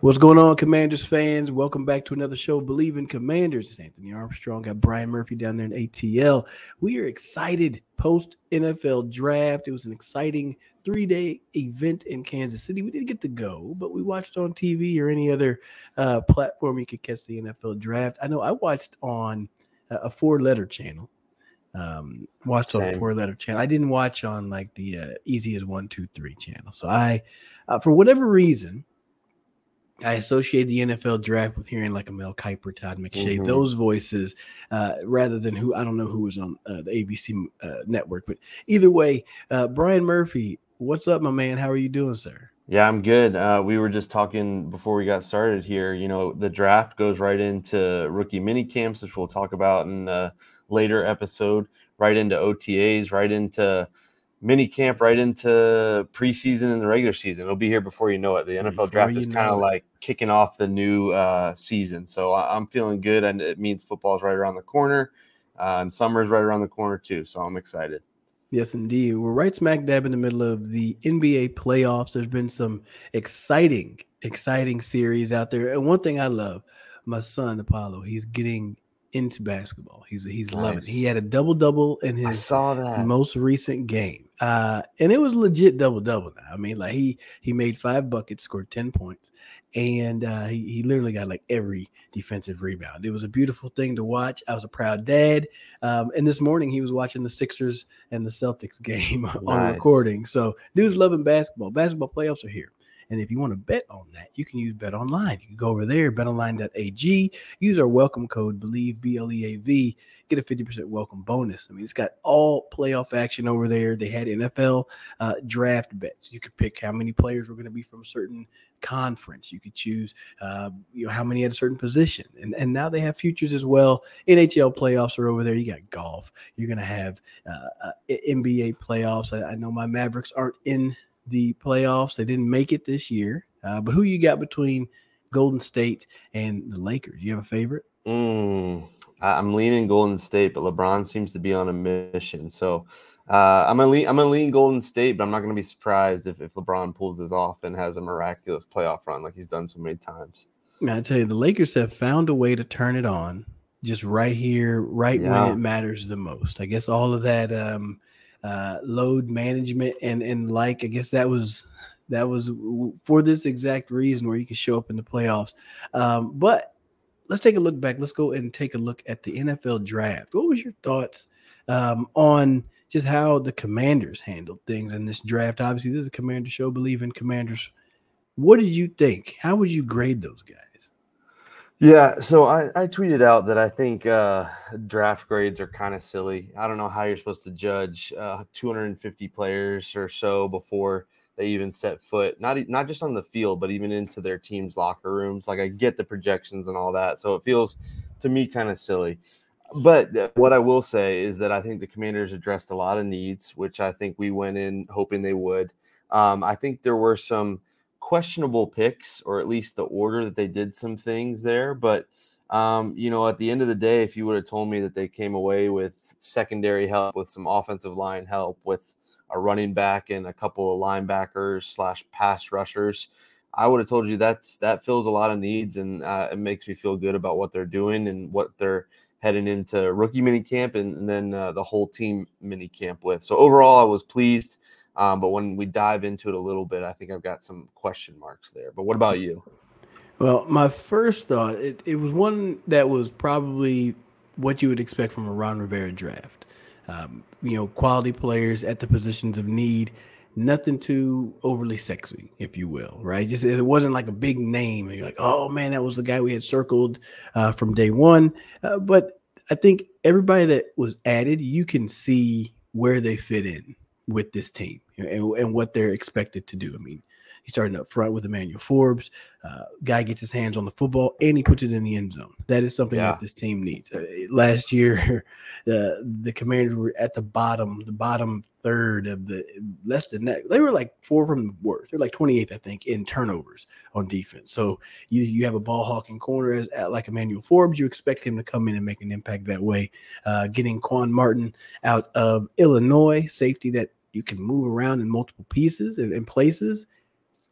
What's going on, Commanders fans? Welcome back to another show, Bleav in Commanders. It's Anthony Armstrong, got Brian Murphy down there in ATL. We are excited post NFL draft. It was an exciting three day event in Kansas City. We didn't get to go, but we watched on TV or any other uh, platform you could catch the NFL draft. I know I watched on a four letter channel. Um, watched Same. on a four letter channel. I didn't watch on like the uh, easy as one, two, three channel. So I, uh, for whatever reason, I associate the NFL draft with hearing like a Mel Kiper, Todd McShay, mm-hmm. those voices, uh, rather than who I don't know who was on uh, the ABC uh, network. But either way, uh, Brian Murphy, what's up, my man? How are you doing, sir? Yeah, I'm good. Uh, we were just talking before we got started here. You know, the draft goes right into rookie mini camps, which we'll talk about in a later episode, right into OTAs, right into mini camp right into preseason and the regular season. It'll be here before you know it. The NFL before draft is kind of like kicking off the new uh, season. So I'm feeling good, and it means football's right around the corner, uh, and summer's right around the corner too. So I'm excited. Yes, indeed. We're right smack dab in the middle of the NBA playoffs. There's been some exciting, exciting series out there. And one thing I love, my son Apollo, he's getting into basketball. He's he's nice. loving. It. He had a double double in his I saw that. most recent game. Uh, and it was legit double double. Now, I mean, like he he made five buckets, scored ten points, and uh, he he literally got like every defensive rebound. It was a beautiful thing to watch. I was a proud dad. Um, and this morning he was watching the Sixers and the Celtics game nice. on recording. So dude's loving basketball. Basketball playoffs are here. And if you want to bet on that, you can use Bet Online. You can go over there, betonline.ag, use our welcome code, believe B L E A V, get a 50% welcome bonus. I mean, it's got all playoff action over there. They had NFL uh, draft bets. You could pick how many players were going to be from a certain conference. You could choose, uh, you know, how many at a certain position, and and now they have futures as well. NHL playoffs are over there. You got golf. You're going to have uh, uh NBA playoffs. I, I, know my Mavericks aren't in the playoffs. They didn't make it this year. Uh, but who you got between Golden State and the Lakers? You have a favorite? Mm, I'm leaning Golden State, but LeBron seems to be on a mission. So uh, I'm gonna lean, I'm gonna lean Golden State, but I'm not gonna be surprised if, if LeBron pulls this off and has a miraculous playoff run like he's done so many times. I tell you, the Lakers have found a way to turn it on just right here, right yeah. when it matters the most. I guess all of that um, uh, load management and and like I guess that was that was for this exact reason where you could show up in the playoffs. Um, but let's take a look back. Let's go and take a look at the NFL draft. What was your thoughts um, on just how the Commanders handled things in this draft? Obviously, this is a Commander show. Bleav in Commanders. What did you think? How would you grade those guys? Yeah, so I, I tweeted out that I think uh, draft grades are kind of silly. I don't know how you're supposed to judge uh, 250 players or so before they even set foot, not not just on the field, but even into their team's locker rooms. Like I get the projections and all that, so it feels to me kind of silly. But uh, what I will say is that I think the Commanders addressed a lot of needs, which I think we went in hoping they would. Um, I think there were some questionable picks, or at least the order that they did some things there. But um, you know, at the end of the day, if you would have told me that they came away with secondary help, with some offensive line help, with a running back and a couple of linebackers slash pass rushers, I would have told you that's that fills a lot of needs, and uh, it makes me feel good about what they're doing and what they're heading into rookie mini camp and, and then uh, the whole team mini camp with. So overall, I was pleased. Um, but when we dive into it a little bit, I think I've got some question marks there. But what about you? Well, my first thought, it, it was one that was probably what you would expect from a Ron Rivera draft. Um, you know, quality players at the positions of need, nothing too overly sexy, if you will, right? Just it wasn't like a big name. You're like, oh man, that was the guy we had circled uh, from day one. Uh, but I think everybody that was added, you can see where they fit in with this team and, and what they're expected to do. I mean, he's starting up front with Emmanuel Forbes. Uh, guy gets his hands on the football and he puts it in the end zone. That is something yeah. that this team needs. Uh, last year, uh, the Commanders were at the bottom, the bottom third of the less than that. They were like four from the worst. They're like 28th, I think, in turnovers on defense. So you you have a ball hawking corner as, at like Emmanuel Forbes. You expect him to come in and make an impact that way. Uh, getting Quan Martin out of Illinois, safety that you can move around in multiple pieces and, and places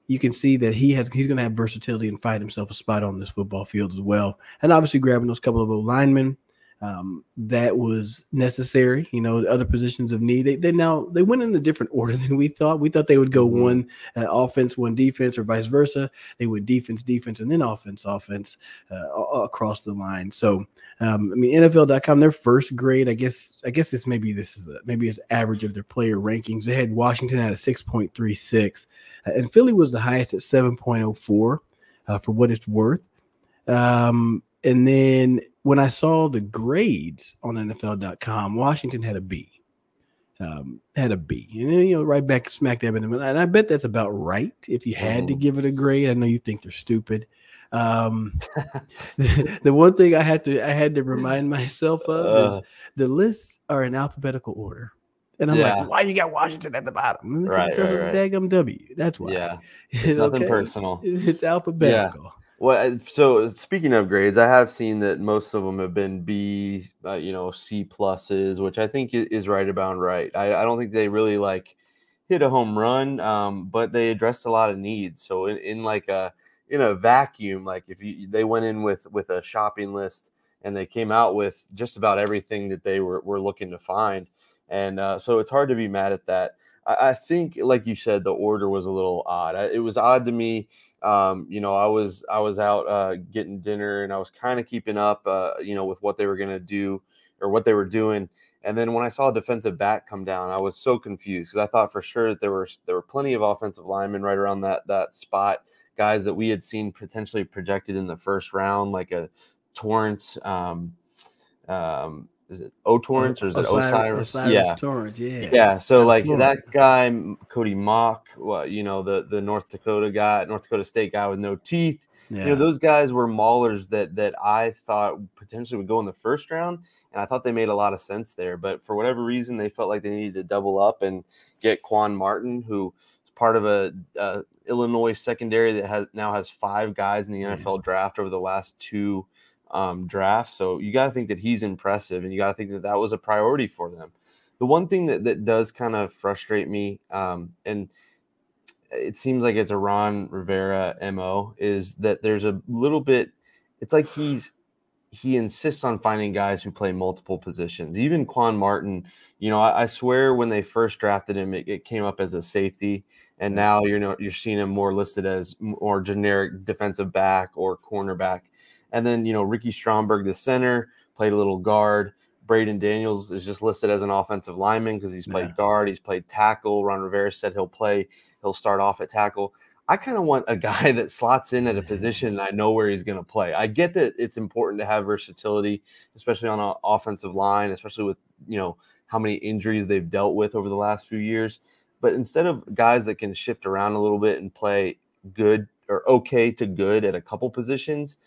you can see that he has he's going to have versatility and find himself a spot on this football field as well. And obviously grabbing those couple of old linemen um, that was necessary. You know, other positions of need. They, they now they went in a different order than we thought. We thought they would go mm-hmm. one uh, offense, one defense, or vice versa. They went defense, defense, and then offense, offense uh, across the line. So, um, I mean, NFL.com, their first grade, I guess, I guess this maybe this is a, maybe it's average of their player rankings. They had Washington at a six point three six, uh, and Philly was the highest at seven point oh four, uh, for what it's worth. Um, and then when I saw the grades on NFL.com, Washington had a B. Um, had a B, and then you know, right back smack dab in the middle. And I bet that's about right. If you had to give it a grade, I know you think they're stupid. Um, the, the, one thing I had to I had to remind myself of uh, is the lists are in alphabetical order. And I'm yeah. like, why you got Washington at the bottom? Right, it starts right, with right. W. That's why. Yeah. It's nothing okay? personal. It's alphabetical. Yeah. Well, so speaking of grades, I have seen that most of them have been B, uh, you know, C pluses, which I think is right about right. I, I, don't think they really like hit a home run, um, but they addressed a lot of needs. So in, in like a in a vacuum, like if you they went in with with a shopping list and they came out with just about everything that they were were looking to find, and uh, so it's hard to be mad at that. I, I think, like you said, the order was a little odd. I, it was odd to me. Um, you know, I was I was out uh, getting dinner and I was kind of keeping up, uh, you know, with what they were going to do or what they were doing. And then when I saw a defensive back come down, I was so confused because I thought for sure that there were there were plenty of offensive linemen right around that that spot, guys that we had seen potentially projected in the first round, like a Torrence. um, um, is it O Torrence or is it O'Cyrus? O'Cyrus yeah. Torrence, yeah. Yeah. So like that guy, Cody Mauch, well, you know, the the North Dakota guy, North Dakota State guy with no teeth. Yeah. You know, those guys were maulers that that I thought potentially would go in the first round. And I thought they made a lot of sense there. But for whatever reason, they felt like they needed to double up and get Quan Martin, who is part of a, a Illinois secondary that has now has five guys in the NFL mm-hmm. draft over the last two um, draft. So you got to think that he's impressive, and you got to think that that was a priority for them. The one thing that that does kind of frustrate me, um, and it seems like it's a Ron Rivera mo, is that there's a little bit. It's like he's he insists on finding guys who play multiple positions. Even Quan Martin, you know, I, I swear when they first drafted him, it, it, came up as a safety, and now you're know you're seeing him more listed as more generic defensive back or cornerback. And then, you know, Ricky Stromberg, the center, played a little guard. Braeden Daniels is just listed as an offensive lineman because he's played yeah. guard, he's played tackle. Ron Rivera said he'll play, he'll start off at tackle. I kind of want a guy that slots in at a position and I know where he's going to play. I get that it's important to have versatility, especially on an offensive line, especially with, you know, how many injuries they've dealt with over the last few years. But instead of guys that can shift around a little bit and play good or okay to good at a couple positions,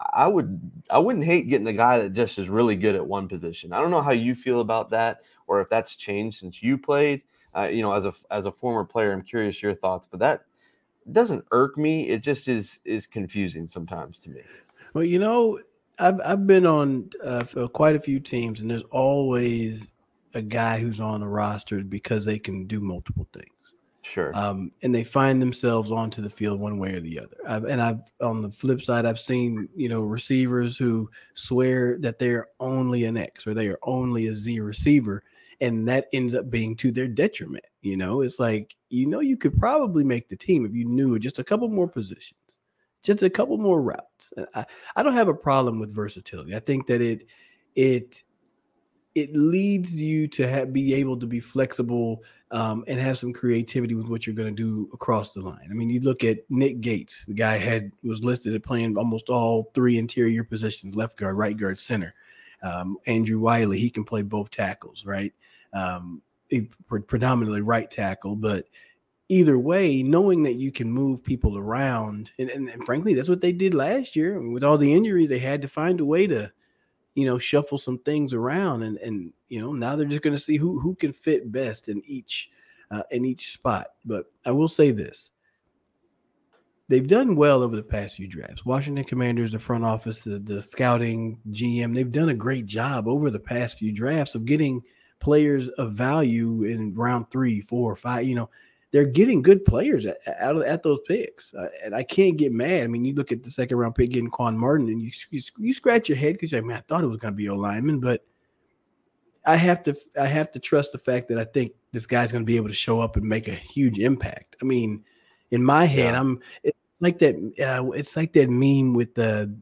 I would I wouldn't hate getting a guy that just is really good at one position. I don't know how you feel about that, or if that's changed since you played. Uh, you know, as a as a former player, I'm curious your thoughts. But that doesn't irk me. It just is is confusing sometimes to me. Well, you know, I've I've been on uh, quite a few teams, and there's always a guy who's on the roster because they can do multiple things. Sure. Um, and they find themselves onto the field one way or the other. I've, and I've on the flip side, I've seen you know receivers who swear that they're only an X or they are only a Z receiver, and that ends up being to their detriment. You know, it's like you know you could probably make the team if you knew just a couple more positions, just a couple more routes. I, I don't have a problem with versatility. I think that it it it leads you to have, be able to be flexible um, and have some creativity with what you're going to do across the line. I mean, you look at Nick Gates. The guy had was listed at playing almost all three interior positions: left guard, right guard, center. Um, Andrew Wylie, he can play both tackles, right? Um, predominantly right tackle, but either way, knowing that you can move people around, and, and, and frankly, that's what they did last year. with all the injuries, they had to find a way to you know, shuffle some things around, and and you know now they're just going to see who who can fit best in each uh, in each spot. But I will say this: they've done well over the past few drafts. Washington Commanders, the front office, the, the scouting GM, they've done a great job over the past few drafts of getting players of value in round three, four, five. You know, they're getting good players at, out of at those picks, uh, and I can't get mad. I mean, you look at the second round pick getting Quan Martin, and you you, you scratch your head because you're like, man, I thought it was going to be a lineman, but I have to I have to trust the fact that I think this guy's going to be able to show up and make a huge impact. I mean, in my head, yeah. I'm it's like that. Uh, it's like that meme with the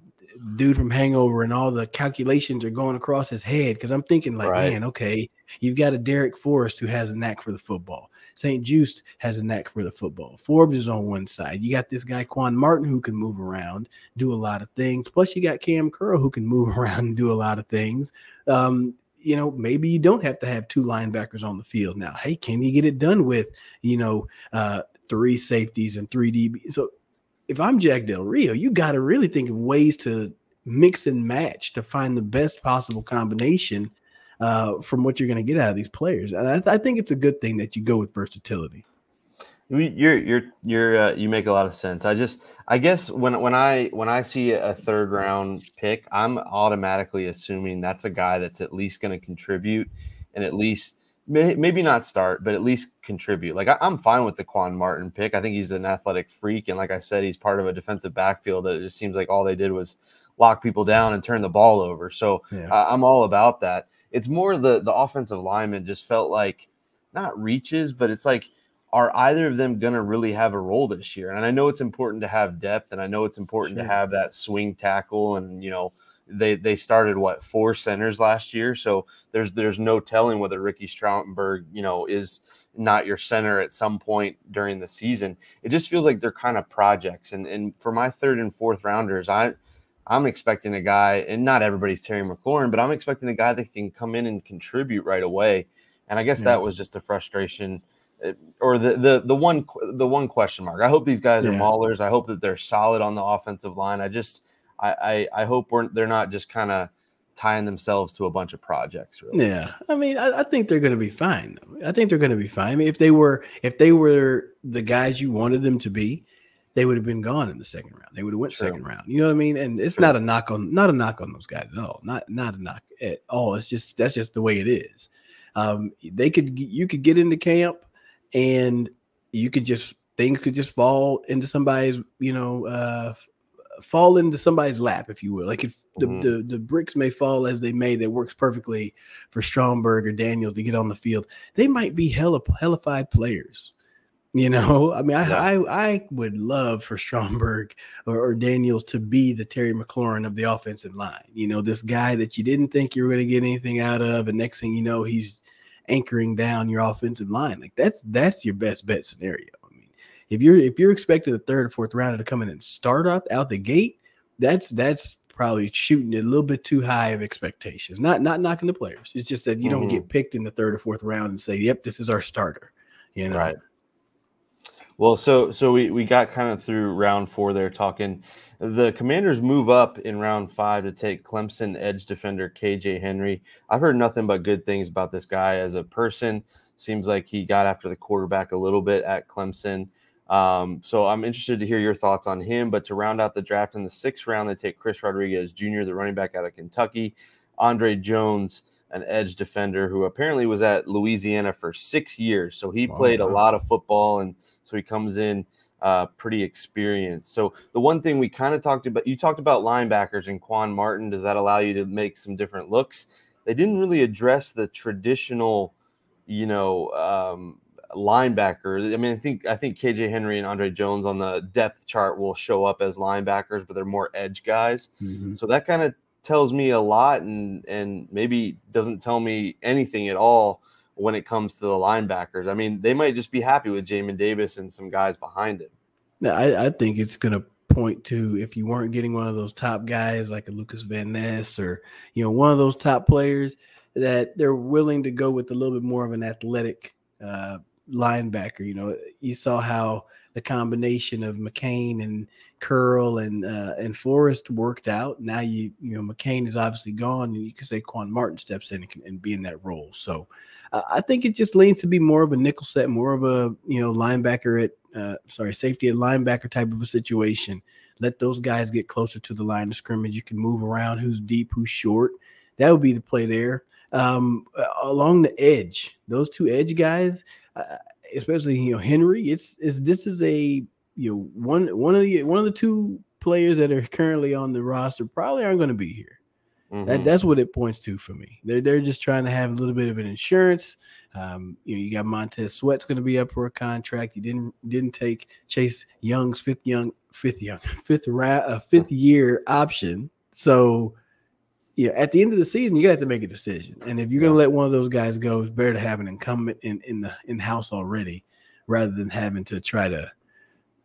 dude from Hangover and all the calculations are going across his head because I'm thinking like, right. man, okay, you've got a Darrick Forrest who has a knack for the football. St-Juste has a knack for the football. Forbes is on one side. You got this guy Quan Martin who can move around, do a lot of things. Plus, you got Cam Curl who can move around and do a lot of things. Um, you know, maybe you don't have to have two linebackers on the field now. Hey, can you get it done with, you know, uh, three safeties and three DB? So if I'm Jack Del Rio, you got to really think of ways to mix and match to find the best possible combination uh, from what you're going to get out of these players. And I, I, think it's a good thing that you go with versatility. You're you're you're uh, you make a lot of sense. I just I guess when when I when I see a third round pick, I'm automatically assuming that's a guy that's at least going to contribute and at least may, maybe not start, but at least contribute. Like I, am fine with the Quan Martin pick. I think he's an athletic freak, and like I said, he's part of a defensive backfield that it just seems like all they did was lock people down and turn the ball over. So yeah. uh, I'm all about that. It's more the the offensive lineman just felt like not reaches, but it's like are either of them going to really have a role this year? And I know it's important to have depth, and I know it's important sure. to have that swing tackle, and you know they they started what four centers last year, so there's there's no telling whether Ricky Stromberg you know is not your center at some point during the season. It just feels like they're kind of projects, and and for my third and fourth rounders, I I'm expecting a guy, and not everybody's Terry McLaurin, but I'm expecting a guy that can come in and contribute right away. And I guess yeah. that was just a frustration, eh, or the the the one the one question mark. I hope these guys yeah. are maulers. I hope that they're solid on the offensive line. I just I I, I hope we're they're not just kind of tying themselves to a bunch of projects. Really. Yeah, I mean, I, I think they're going to be fine. I think they're going to be fine. I mean, if they were if they were the guys you wanted them to be, they would have been gone in the second round. They would have went True. second round. You know what I mean? And it's True. not a knock on not a knock on those guys at all. Not not a knock at all. It's just that's just the way it is. Um, they could you could get into camp and you could just things could just fall into somebody's you know uh, fall into somebody's lap if you will like if mm-hmm. the, the, the bricks may fall as they may that works perfectly for stromberg or daniels to get on the field they might be hella hellified players you know, I mean, I, yeah. I, I would love for Stromberg or, or, Daniels to be the Terry McLaurin of the offensive line. You know, this guy that you didn't think you were going to get anything out of, and next thing you know, he's anchoring down your offensive line. Like that's that's your best bet scenario. I mean, if you're if you're expecting a third or fourth rounder to come in and start out out the gate, that's that's probably shooting a little bit too high of expectations. Not not knocking the players. It's just that you mm-hmm. don't get picked in the third or fourth round and say, "Yep, this is our starter." You know, right. Well, so so we, we got kind of through round four there talking. The commanders move up in round five to take Clemson edge defender KJ Henry. I've heard nothing but good things about this guy as a person. Seems like he got after the quarterback a little bit at Clemson. Um, so I'm interested to hear your thoughts on him. But to round out the draft in the sixth round, they take Chris Rodriguez Jr., the running back out of Kentucky, Andre Jones, an edge defender who apparently was at Louisiana for six years. So he wow. played a lot of football and – so he comes in uh, pretty experienced. So the one thing we kind of talked about, you talked about linebackers and Quan Martin. Does that allow you to make some different looks? They didn't really address the traditional, you know, um, linebacker. I mean, I think I think KJ Henry and Andre Jones on the depth chart will show up as linebackers, but they're more edge guys. Mm-hmm. So that kind of tells me a lot, and and maybe doesn't tell me anything at all when it comes to the linebackers. I mean, they might just be happy with Jamin Davis and some guys behind him. Yeah, I, I think it's going to point to if you weren't getting one of those top guys like a Lucas Van Ness or you know one of those top players that they're willing to go with a little bit more of an athletic uh, linebacker. You know, you saw how the combination of McCain and Curl and uh, and Forrest worked out. Now you you know McCain is obviously gone, and you can say Quan Martin steps in and, and be in that role. So uh, I think it just leans to be more of a nickel set, more of a you know linebacker at uh, sorry safety at linebacker type of a situation. Let those guys get closer to the line of scrimmage. You can move around who's deep, who's short. That would be the play there. Um, along the edge, those two edge guys. Uh, especially you know Henry. It's it's this is a you know one one of the one of the two players that are currently on the roster probably aren't going to be here. Mm-hmm. That that's what it points to for me. They're they're just trying to have a little bit of an insurance. Um, you know, you got Montez Sweat's going to be up for a contract. You didn't didn't take Chase Young's fifth young fifth young fifth ra- uh, fifth year option. So, yeah, at the end of the season, you got to have to make a decision. And if you're going to let one of those guys go, it's better to have an incumbent in in the in house already, rather than having to try to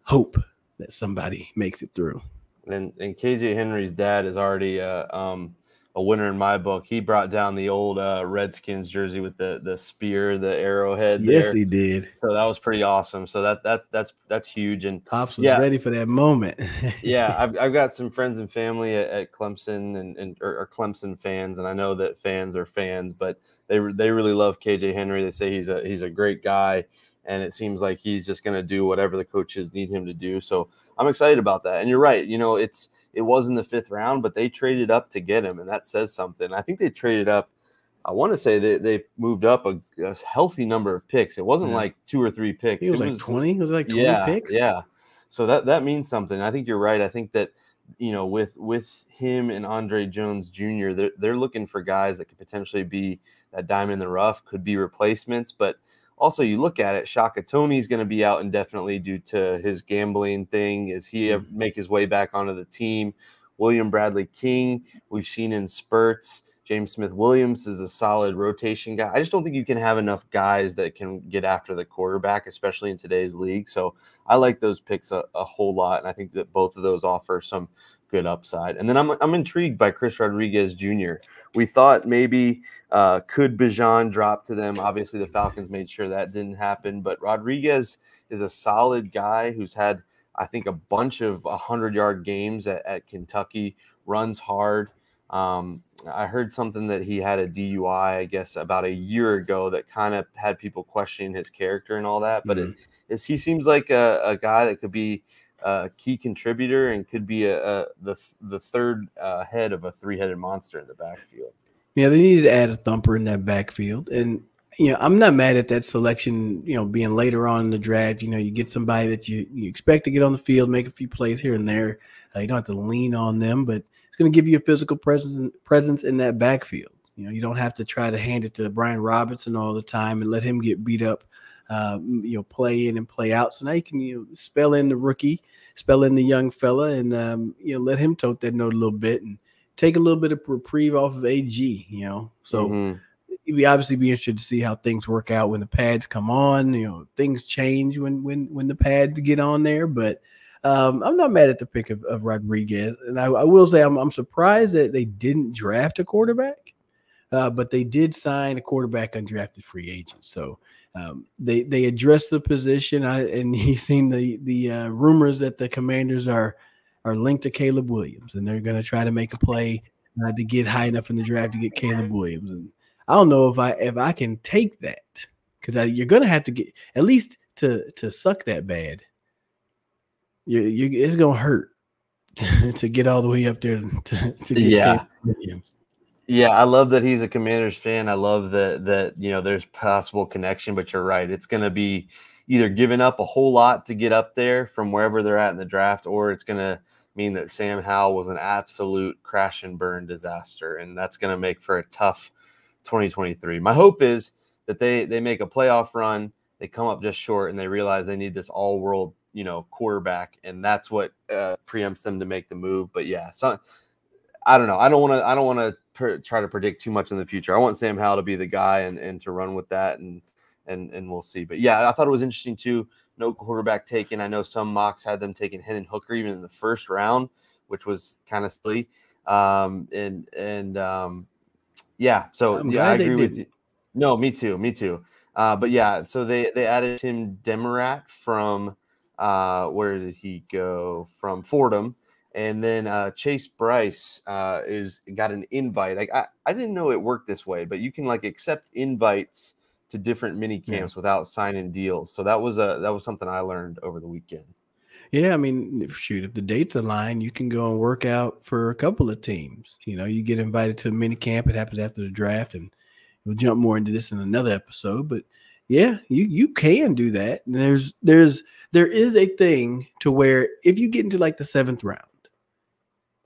hope that somebody makes it through. And and KJ Henry's dad is already uh, um, a winner in my book. He brought down the old uh, Redskins jersey with the the spear, the arrowhead. Yes, there. he did. So that was pretty awesome. So that that's that's that's huge. And Pops was yeah, ready for that moment. yeah, I've, I've got some friends and family at, at Clemson and and or, or, Clemson fans, and I know that fans are fans, but they they really love KJ Henry. They say he's a he's a great guy and it seems like he's just going to do whatever the coaches need him to do. So I'm excited about that. And you're right. You know, it's it was in the fifth round, but they traded up to get him, and that says something. I think they traded up. I want to say they, they moved up a, a healthy number of picks. It wasn't yeah. like two or three picks. It was, it like 20. It was like 20 yeah, picks. Yeah. So that that means something. I think you're right. I think that you know with with him and Andre Jones Jr. They're they're looking for guys that could potentially be that diamond in the rough, could be replacements, but also you look at it, Shaka Toney's going to be out indefinitely due to his gambling thing. As he mm-hmm. make his way back onto the team? William Bradley King, we've seen in spurts. James Smith Williams is a solid rotation guy. I just don't think you can have enough guys that can get after the quarterback, especially in today's league. So I like those picks a, a whole lot, and I think that both of those offer some good upside. And then I'm, I'm intrigued by Chris Rodriguez Jr. We thought maybe uh, could Bijan drop to them. Obviously, the Falcons made sure that didn't happen. But Rodriguez is a solid guy who's had, I think, a bunch of 100 yard games at, at Kentucky, runs hard. Um, I heard something that he had a DUI, I guess, about a year ago that kind of had people questioning his character and all that. But mm-hmm. it, is, he seems like a, a guy that could be a key contributor and could be a, a the the third uh, head of a three headed monster in the backfield. Yeah, they needed to add a thumper in that backfield, and you know I'm not mad at that selection. You know, being later on in the draft, you know, you get somebody that you you expect to get on the field, make a few plays here and there. Uh, you don't have to lean on them, but it's going to give you a physical presence presence in that backfield. You know, you don't have to try to hand it to Brian Robinson all the time and let him get beat up uh, you know, play in and play out. So now you can you know, spell in the rookie, spell in the young fella, and um, you know let him tote that note a little bit and take a little bit of reprieve off of AG. You know, so. Mm-hmm. You'd obviously be interested to see how things work out when the pads come on. You know, things change when when when the pads get on there, but um, I'm not mad at the pick of, of Rodriguez, and I, I, will say I'm, I'm surprised that they didn't draft a quarterback, uh, but they did sign a quarterback undrafted free agent. So um, they they address the position. I, and he's seen the the uh, rumors that the Commanders are are linked to Caleb Williams, and they're going to try to make a play uh, to get high enough in the draft to get Caleb Williams. And I don't know if I if I can take that because you're going to have to get at least to to suck that bad. You, you it's going to hurt to get all the way up there to, to get yeah. Caleb Williams. Yeah, I love that he's a Commanders fan. I love that that you know there's possible connection, but you're right. It's going to be either giving up a whole lot to get up there from wherever they're at in the draft, or it's going to mean that Sam Howell was an absolute crash and burn disaster, and that's going to make for a tough 2023. My hope is that they they make a playoff run, they come up just short, and they realize they need this all world you know quarterback, and that's what uh, preempts them to make the move. But yeah, so I don't know. I don't want to. I don't want to try to predict too much in the future. I want Sam Howell to be the guy and, and to run with that, and and and we'll see. But yeah, I thought it was interesting too. No quarterback taken. I know some mocks had them taking Hendon Hooker even in the first round, which was kind of silly. Um, and and um, yeah, so I'm yeah, I agree with you. No, me too, me too. Uh, but yeah, so they they added Tim DeMorat from uh, where did he go from Fordham and then uh, Chase Brice uh, is got an invite. Like I, I didn't know it worked this way, but you can like accept invites to different mini camps yeah. without signing deals. So that was a that was something I learned over the weekend. Yeah, I mean, shoot, if the dates align, you can go and work out for a couple of teams. You know, you get invited to a mini camp. It happens after the draft, and we'll jump more into this in another episode. But Yeah, you you can do that. There's there's there is a thing to where if you get into like the seventh round,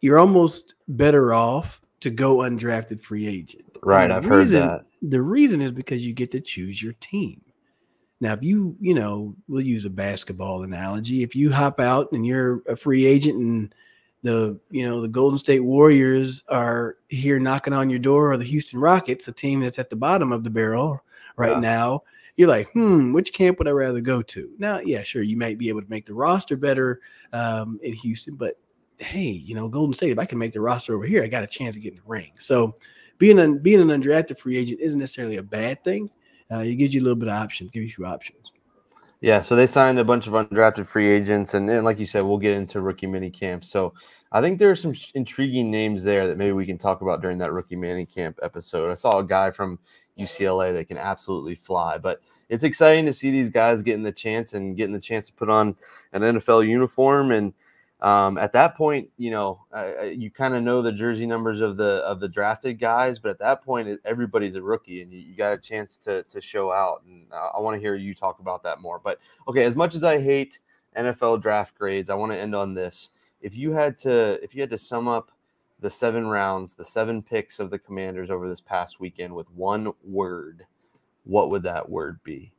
you're almost better off to go undrafted free agent. Right, I've reason, heard that. The reason is because you get to choose your team. Now, if you, you know, we'll use a basketball analogy. If you hop out and you're a free agent and the, you know, the Golden State Warriors are here knocking on your door or the Houston Rockets, a team that's at the bottom of the barrel right yeah. now, you're like, hmm, which camp would I rather go to? Now, yeah, sure, you might be able to make the roster better um, in Houston, but hey, you know, Golden State, if I can make the roster over here, I got a chance to get in the ring. So being an being an undrafted free agent isn't necessarily a bad thing. Uh, it gives you a little bit of options, gives you options. Yeah, so they signed a bunch of undrafted free agents, and, and like you said, we'll get into rookie mini camp. So I think there are some intriguing names there that maybe we can talk about during that rookie mini camp episode. I saw a guy from UCLA that can absolutely fly, but it's exciting to see these guys getting the chance and getting the chance to put on an NFL uniform and um, at that point, you know, uh, you kind of know the jersey numbers of the of the drafted guys, but at that point, everybody's a rookie, and you, you got a chance to to show out. And uh, I want to hear you talk about that more. But okay, as much as I hate NFL draft grades, I want to end on this. If you had to, if you had to sum up the seven rounds, the seven picks of the Commanders over this past weekend with one word, what would that word be?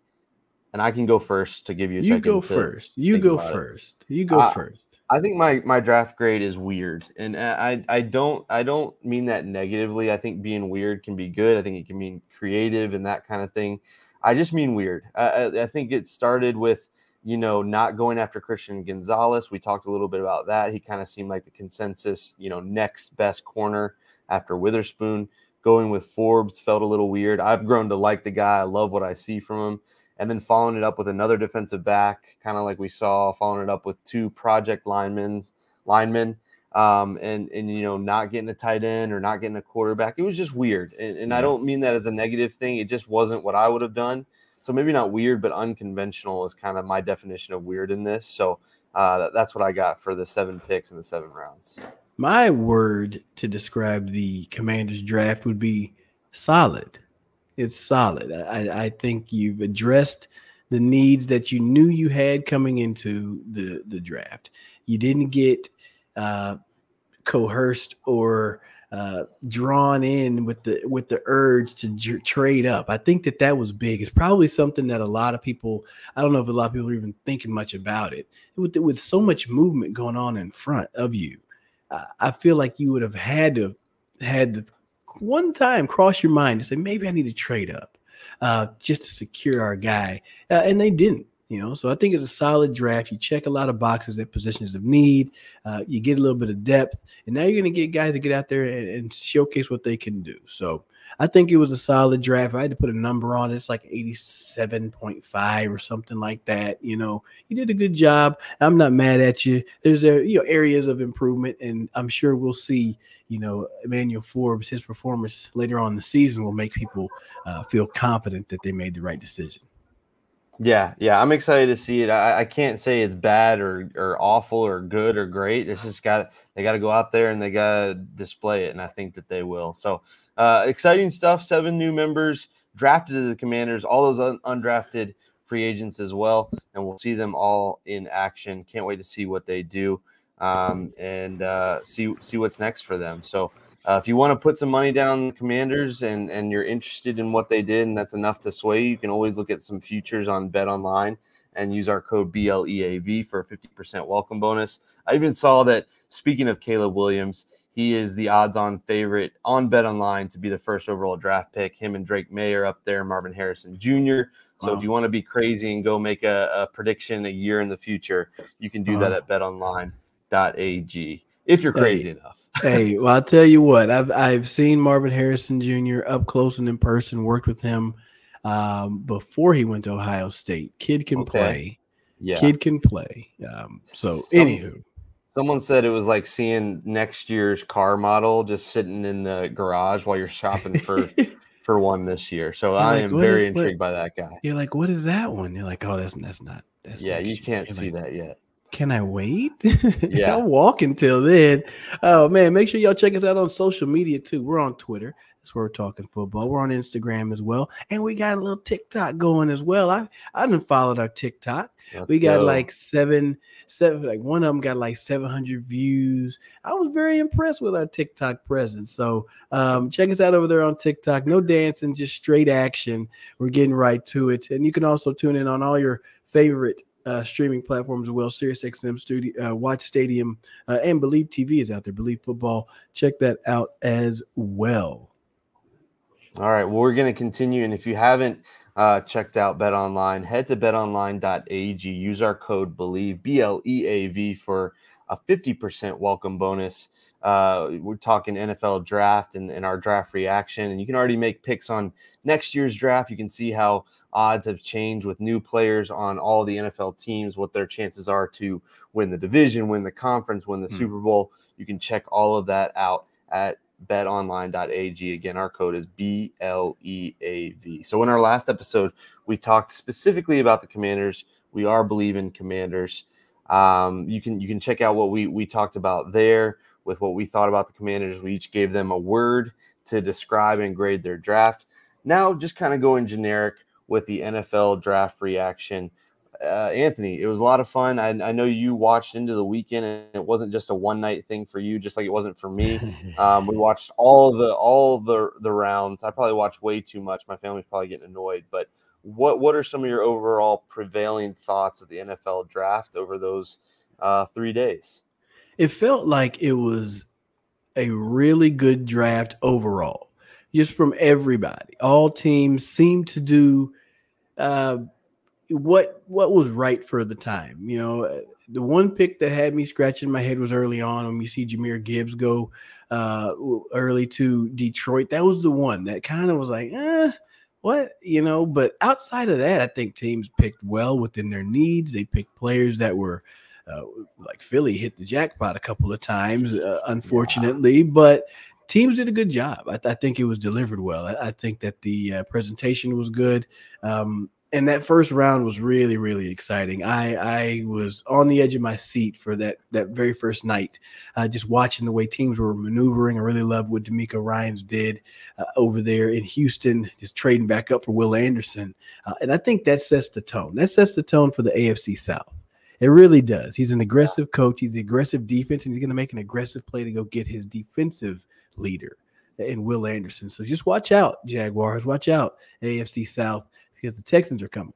And I can go first to give you a you second. Go first. You go first. You go first. I think my my draft grade is weird, and I I don't I don't mean that negatively. I think being weird can be good. I think it can mean creative and that kind of thing. I just mean weird. I, I think it started with you know not going after Christian Gonzalez. We talked a little bit about that. He kind of seemed like the consensus you know next best corner after Witherspoon. Going with Forbes felt a little weird. I've grown to like the guy. I love what I see from him and then following it up with another defensive back, kind of like we saw, following it up with two project linemen, linemen, um, and and you know not getting a tight end or not getting a quarterback. It was just weird, and, and yeah. I don't mean that as a negative thing. It just wasn't what I would have done. So maybe not weird, but unconventional is kind of my definition of weird in this. So uh, that's what I got for the seven picks in the seven rounds. My word to describe the Commanders draft would be solid it's solid. I, I think you've addressed the needs that you knew you had coming into the the draft. You didn't get uh, coerced or uh, drawn in with the with the urge to trade up. I think that that was big. It's probably something that a lot of people. I don't know if a lot of people are even thinking much about it. With with so much movement going on in front of you, uh, I feel like you would have had to have had the one time cross your mind to say maybe I need to trade up uh, just to secure our guy, uh, and they didn't. You know, so I think it's a solid draft. You check a lot of boxes at positions of need. Uh, you get a little bit of depth, and now you're going to get guys to get out there and, and showcase what they can do. So I think it was a solid draft. I had to put a number on it. It's like 87.5 or something like that. You know, you did a good job. I'm not mad at you. There's a, you know areas of improvement, and I'm sure we'll see. You know, Emmanuel Forbes, his performance later on in the season will make people uh, feel confident that they made the right decision. Yeah, yeah, I'm excited to see it. I, I can't say it's bad or or awful or good or great. It's just got they got to go out there and they got to display it, and I think that they will. So uh, exciting stuff. Seven new members drafted to the Commanders. All those un- undrafted free agents as well, and we'll see them all in action. Can't wait to see what they do um, and uh, see see what's next for them. So uh, if you want to put some money down Commanders and and you're interested in what they did and that's enough to sway you, you can always look at some futures on Bet Online and use our code BLEAV for a 50% welcome bonus. I even saw that speaking of Caleb Williams, he is the odds-on favorite on Bet Online to be the first overall draft pick. Him and Drake Maye are up there, Marvin Harrison Jr. So wow. if you want to be crazy and go make a, a, prediction a year in the future, you can do that at betonline.ag if you're crazy hey, enough. hey, well, I'll tell you what, I've I've seen Marvin Harrison Jr. up close and in person, worked with him um, before he went to Ohio State. Kid can okay. play. Yeah. Kid can play. Um, so Some, anywho. Someone said it was like seeing next year's car model just sitting in the garage while you're shopping for for one this year. So you're I like, am very is, intrigued what, by that guy. You're like, what is that one? You're like, oh, that's that's not. That's yeah, you can't see like, that yet can I wait? Yeah, I'll walk until then. Oh man, make sure y'all check us out on social media too. We're on Twitter. That's where we're talking football. We're on Instagram as well, and we got a little TikTok going as well. I I didn't followed our TikTok. Let's we got go. like seven, seven, like one of them got like 700 views. I was very impressed with our TikTok presence. So um, check us out over there on TikTok. No dancing, just straight action. We're getting right to it. And you can also tune in on all your favorite uh, streaming platforms as well. SiriusXM Studio, uh, Watch Stadium, uh, and Bleav TV is out there. Bleav Football. Check that out as well. All right. Well, we're going to continue. And if you haven't uh, checked out Bet Online, head to betonline.ag. Use our code BELIEVE, B L E A V, for a 50% welcome bonus. Uh, we're talking NFL draft and, and our draft reaction. And you can already make picks on next year's draft. You can see how odds have changed with new players on all the NFL teams, what their chances are to win the division, win the conference, win the mm. Super Bowl. You can check all of that out at betonline.ag. Again, our code is B L E A V. So, in our last episode, we talked specifically about the Commanders. We are believing in Commanders. Um, you can you can check out what we we talked about there with what we thought about the Commanders. We each gave them a word to describe and grade their draft. Now, just kind of going generic with the NFL draft reaction uh, Anthony, it was a lot of fun. I, I, know you watched into the weekend, and it wasn't just a one night thing for you, just like it wasn't for me. Um, we watched all the all the the rounds. I probably watched way too much. My family's probably getting annoyed. But what what are some of your overall prevailing thoughts of the NFL draft over those uh, three days? It felt like it was a really good draft overall, just from everybody. All teams seemed to do. Uh, what what was right for the time. You know, the one pick that had me scratching my head was early on when you see Jahmyr Gibbs go uh, early to Detroit. That was the one that kind of was like, eh, what you know. But outside of that, I think teams picked well within their needs. They picked players that were. Uh, like Philly hit the jackpot a couple of times, uh, unfortunately, yeah. but teams did a good job. I, I, think it was delivered well. I, I think that the uh, presentation was good. Um, and that first round was really really exciting. I i was on the edge of my seat for that that very first night uh, just watching the way teams were maneuvering. I really loved what DeMeco ryans did uh, over there in houston just trading back up for will anderson. Uh, and i think that sets the tone. That sets the tone for the afc south. It really does. He's an aggressive coach. He's an aggressive defense and he's going to make an aggressive play to go get his defensive leader in will anderson so just watch out jaguars watch out afc south because the Texans are coming.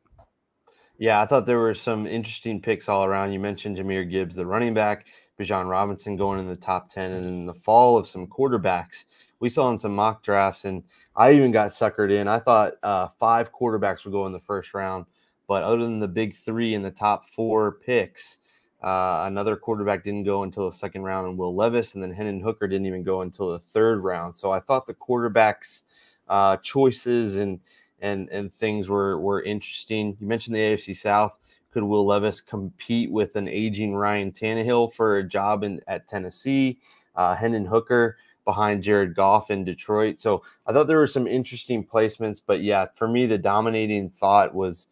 Yeah, I thought there were some interesting picks all around. You mentioned Jahmyr Gibbs, the running back, Bijan Robinson going in the top 10, and in the fall of some quarterbacks. We saw in some mock drafts, and I even got suckered in. I thought uh, five quarterbacks would go in the first round, but other than the big three in the top four picks, uh, another quarterback didn't go until the second round, and Will Levis, and then Hendon Hooker didn't even go until the third round. So I thought the quarterbacks' uh, choices and and and things were were interesting. You mentioned the AFC South. Could Will Levis compete with an aging Ryan Tannehill for a job in at Tennessee? Uh, Hendon Hooker behind Jared Goff in Detroit. So I thought there were some interesting placements, but yeah, for me the dominating thought was,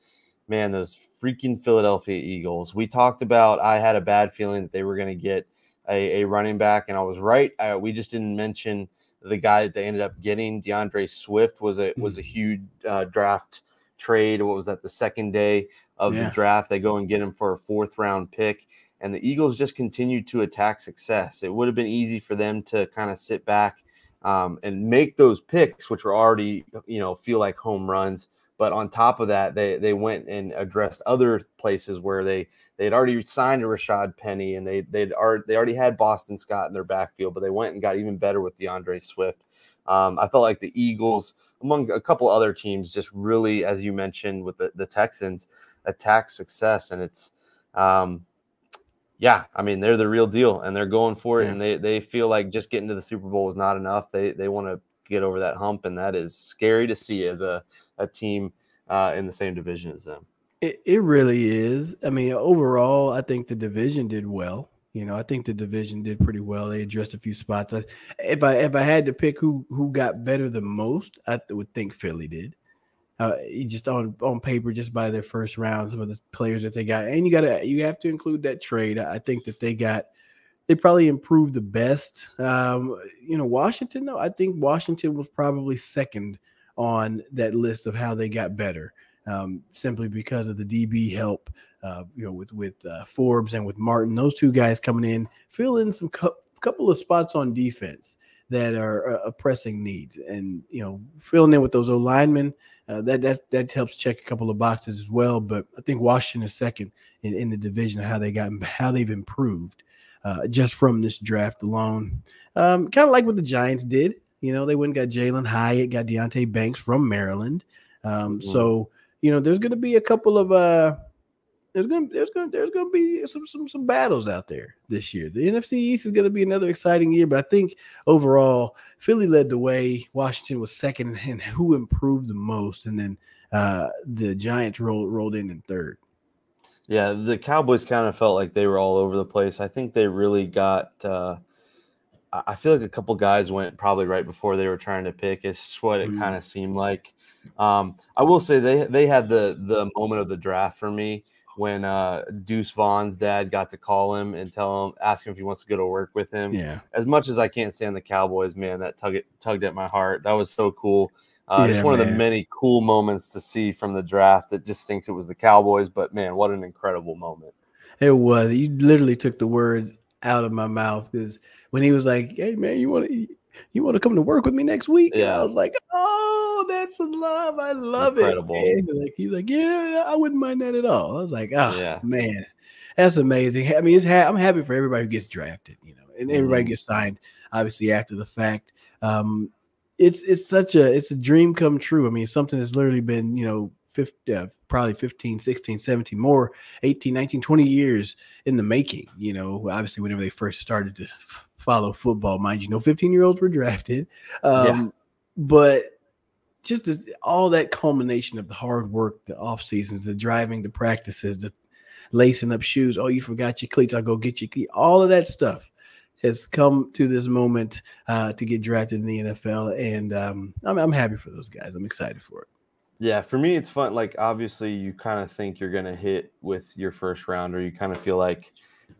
man, those freaking Philadelphia Eagles. We talked about. I had a bad feeling that they were going to get a, a, running back, and I was right. I, we just didn't mention the guy that they ended up getting, D'Andre Swift, was a was a hmm. huge uh, draft trade. What was that? The second day of yeah. the draft, they go and get him for a fourth round pick, and the Eagles just continued to attack success. It would have been easy for them to kind of sit back um, and make those picks, which were already you know feel like home runs. But on top of that, they they went and addressed other places where they they had already signed a Rashad Penny and they they'd already they already had Boston Scott in their backfield, but they went and got even better with D'Andre Swift. Um, I felt like the Eagles, among a couple other teams, just really, as you mentioned with the, the Texans, attack success, and it's um, yeah, I mean they're the real deal, and they're going for it, yeah. and they they feel like just getting to the Super Bowl is not enough. They they want to get over that hump, and that is scary to see as a a team uh, in the same division as them. It, it really is. I mean, overall, I think the division did well. You know, I think the division did pretty well. They addressed a few spots. I, if I if I had to pick who who got better the most, I would think Philly did. Uh, just on on paper, just by their first round, some of the players that they got, and you got to you have to include that trade. I think that they got they probably improved the best. Um, you know, Washington, though, I think Washington was probably second on that list of how they got better, um, simply because of the DB help. Uh, you know, with with uh, Forbes and with Martin, those two guys coming in, fill in some cu- couple of spots on defense that are uh, pressing needs, and you know, filling in with those O linemen. Uh, that that that helps check a couple of boxes as well. But I think Washington is second in, in the division how they got how they've improved uh, just from this draft alone. Um, kind of like what the Giants did. You know, they went and got Jalin Hyatt, got Deonte Banks from Maryland. Um, mm-hmm. So you know, there's going to be a couple of uh, there's going to there's going there's going to be some some some battles out there this year. The NFC East is going to be another exciting year, but I think overall Philly led the way. Washington was second, and who improved the most, and then uh, the Giants rolled rolled in in third. Yeah, the Cowboys kind of felt like they were all over the place. I think they really got. Uh, I feel like a couple guys went probably right before they were trying to pick. It's what it mm. kind of seemed like. Um, I will say they they had the the moment of the draft for me when uh, Deuce Vaughn's dad got to call him and tell him, ask him if he wants to go to work with him. Yeah. As much as I can't stand the Cowboys, man, that tugged tugged at my heart. That was so cool. Uh, yeah, just one man. of the many cool moments to see from the draft. That just thinks it was the Cowboys, but man, what an incredible moment! It was. You literally took the words out of my mouth because when he was like, "Hey, man, you want to you want to come to work with me next week?" Yeah. And I was like, "Oh, that's love. I love incredible. it." And like he's like, "Yeah, I wouldn't mind that at all." I was like, "Oh, yeah. man, that's amazing." I mean, it's ha- I'm happy for everybody who gets drafted, you know, and everybody mm-hmm. gets signed obviously after the fact. Um, it's it's such a it's a dream come true. I mean, something that's literally been, you know, 50, uh, probably 15, 16, 17 more 18, 19, 20 years in the making, you know, obviously whenever they first started to follow football, mind you, no 15 year olds were drafted. Um, yeah. but just all that culmination of the hard work, the off seasons, the driving the practices, the lacing up shoes. Oh, you forgot your cleats. I'll go get your you. All of that stuff has come to this moment uh, to get drafted in the NFL, and um, I'm, I'm happy for those guys. I'm excited for it. Yeah, for me, it's fun. Like, obviously, you kind of think you're going to hit with your first round, or You kind of feel like,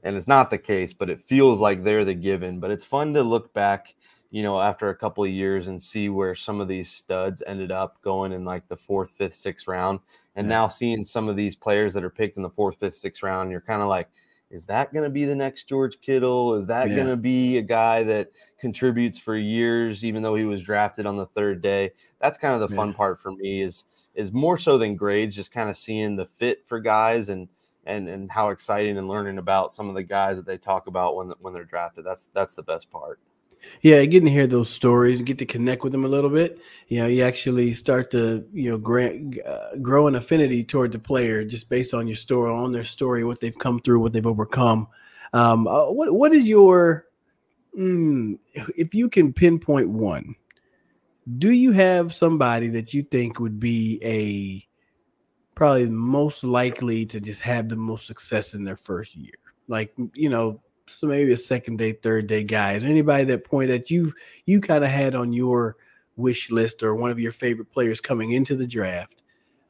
and it's not the case, but it feels like they're the given. But it's fun to look back, you know, after a couple of years and see where some of these studs ended up going in like the fourth, fifth, sixth round. And yeah. now seeing some of these players that are picked in the fourth, fifth, sixth round, you're kind of like, is that going to be the next George Kittle? Is that yeah. going to be a guy that contributes for years, even though he was drafted on the third day? That's kind of the fun part for me is is more so than grades, just kind of seeing the fit for guys and and and how exciting and learning about some of the guys that they talk about when when they're drafted. That's that's the best part. Yeah, getting to hear those stories, get to connect with them a little bit. You know, you actually start to you know grant, uh, grow an affinity toward the player just based on your story, on their story, what they've come through, what they've overcome. Um, uh, what what is your mm, if you can pinpoint one? Do you have somebody that you think would be a probably most likely to just have the most success in their first year? Like you know, so maybe a second day, third day guy. Is anybody that point that you you kind of had on your wish list or one of your favorite players coming into the draft,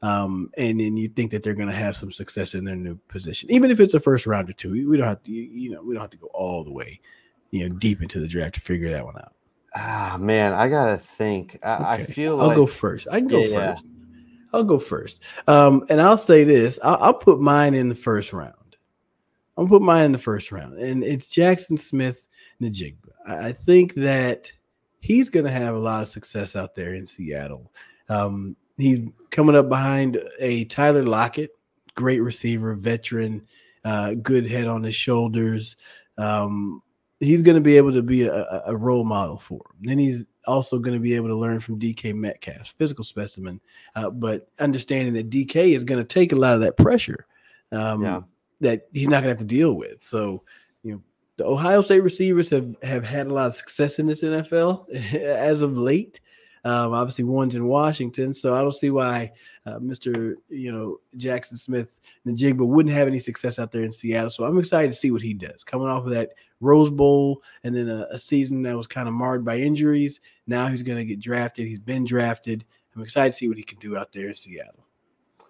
um, and then you think that they're going to have some success in their new position, even if it's a first round or two. We don't have to, you know, we don't have to go all the way, you know, deep into the draft to figure that one out. Ah, man, I gotta think. I, okay. I feel I'll like... go first. I can go yeah, first. Yeah. I'll go first. Um, and I'll say this: I'll, I'll put mine in the first round. I'm gonna put mine in the first round, and it's Jackson Smith-Njigba. I think that he's gonna have a lot of success out there in Seattle. Um, he's coming up behind a Tyler Lockett, great receiver, veteran, uh, good head on his shoulders. Um, he's going to be able to be a, a, role model for him. Then he's also going to be able to learn from DK Metcalf, physical specimen, uh, but understanding that DK is going to take a lot of that pressure. Um, yeah that he's not going to have to deal with. So, you know, the Ohio State receivers have have had a lot of success in this NFL as of late. Um, obviously, one's in Washington, so I don't see why uh, Mr. You know Jackson Smith Njigba wouldn't have any success out there in Seattle. So I'm excited to see what he does. Coming off of that Rose Bowl and then a, a season that was kind of marred by injuries. Now he's going to get drafted. He's been drafted. I'm excited to see what he can do out there in Seattle.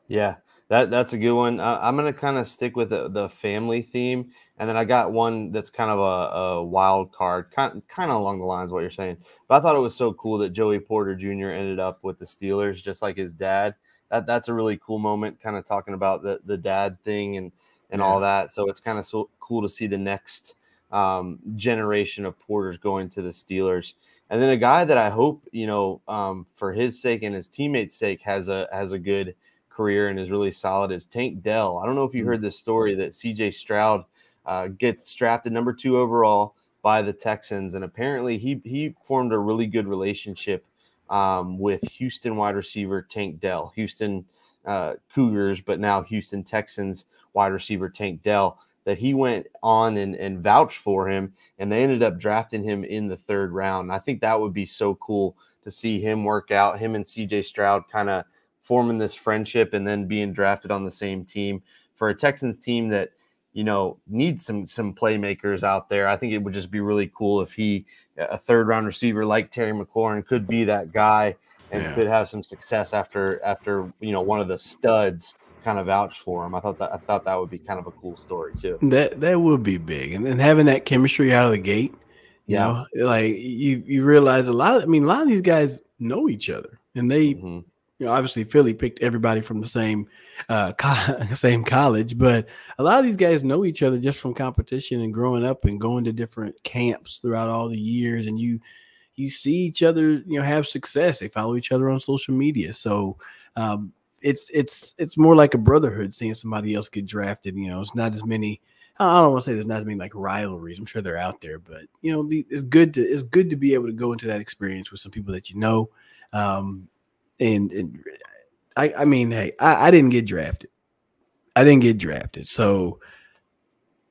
Yeah, That that's a good one. Uh, I'm gonna kind of stick with the, the, family theme, and then I got one that's kind of a, a wild card, kind kind of along the lines of what you're saying. But I thought it was so cool that Joey Porter Jr. ended up with the Steelers, just like his dad. That that's a really cool moment, kind of talking about the the dad thing and and yeah. all that. So it's kind of so cool to see the next um, generation of Porters going to the Steelers. And then a guy that I hope, you know, um, for his sake and his teammates' sake, has a has a good career and is really solid is Tank Dell. I don't know if you heard this story that CJ Stroud uh, gets drafted number two overall by the Texans, and apparently he he formed a really good relationship um, with Houston wide receiver Tank Dell, Houston uh, Cougars, but now Houston Texans wide receiver Tank Dell. That he went on and, and vouched for him, and they ended up drafting him in the third round. I think that would be so cool to see him work out. Him and CJ Stroud kind of forming this friendship and then being drafted on the same team for a Texans team that you know needs some some playmakers out there. I think it would just be really cool if he a third round receiver like Terry McLaurin could be that guy and yeah. could have some success after after you know one of the studs kind of vouch for him. I thought that I thought that would be kind of a cool story too. That that would be big, and then having that chemistry out of the gate. You yeah. know, like you you realize a lot. Of, I mean, a lot of these guys know each other, and they mm-hmm you know, obviously Philly picked everybody from the same uh, co- same college, but a lot of these guys know each other just from competition and growing up and going to different camps throughout all the years, and you you see each other, you know, have success. They follow each other on social media, so um, it's it's it's more like a brotherhood seeing somebody else get drafted. You know, it's not as many. I don't want to say there's not as many like rivalries. I'm sure they're out there, but you know, it's good to it's good to be able to go into that experience with some people that you know. Um, and, and I, I mean, hey, I, I didn't get drafted. I didn't get drafted, so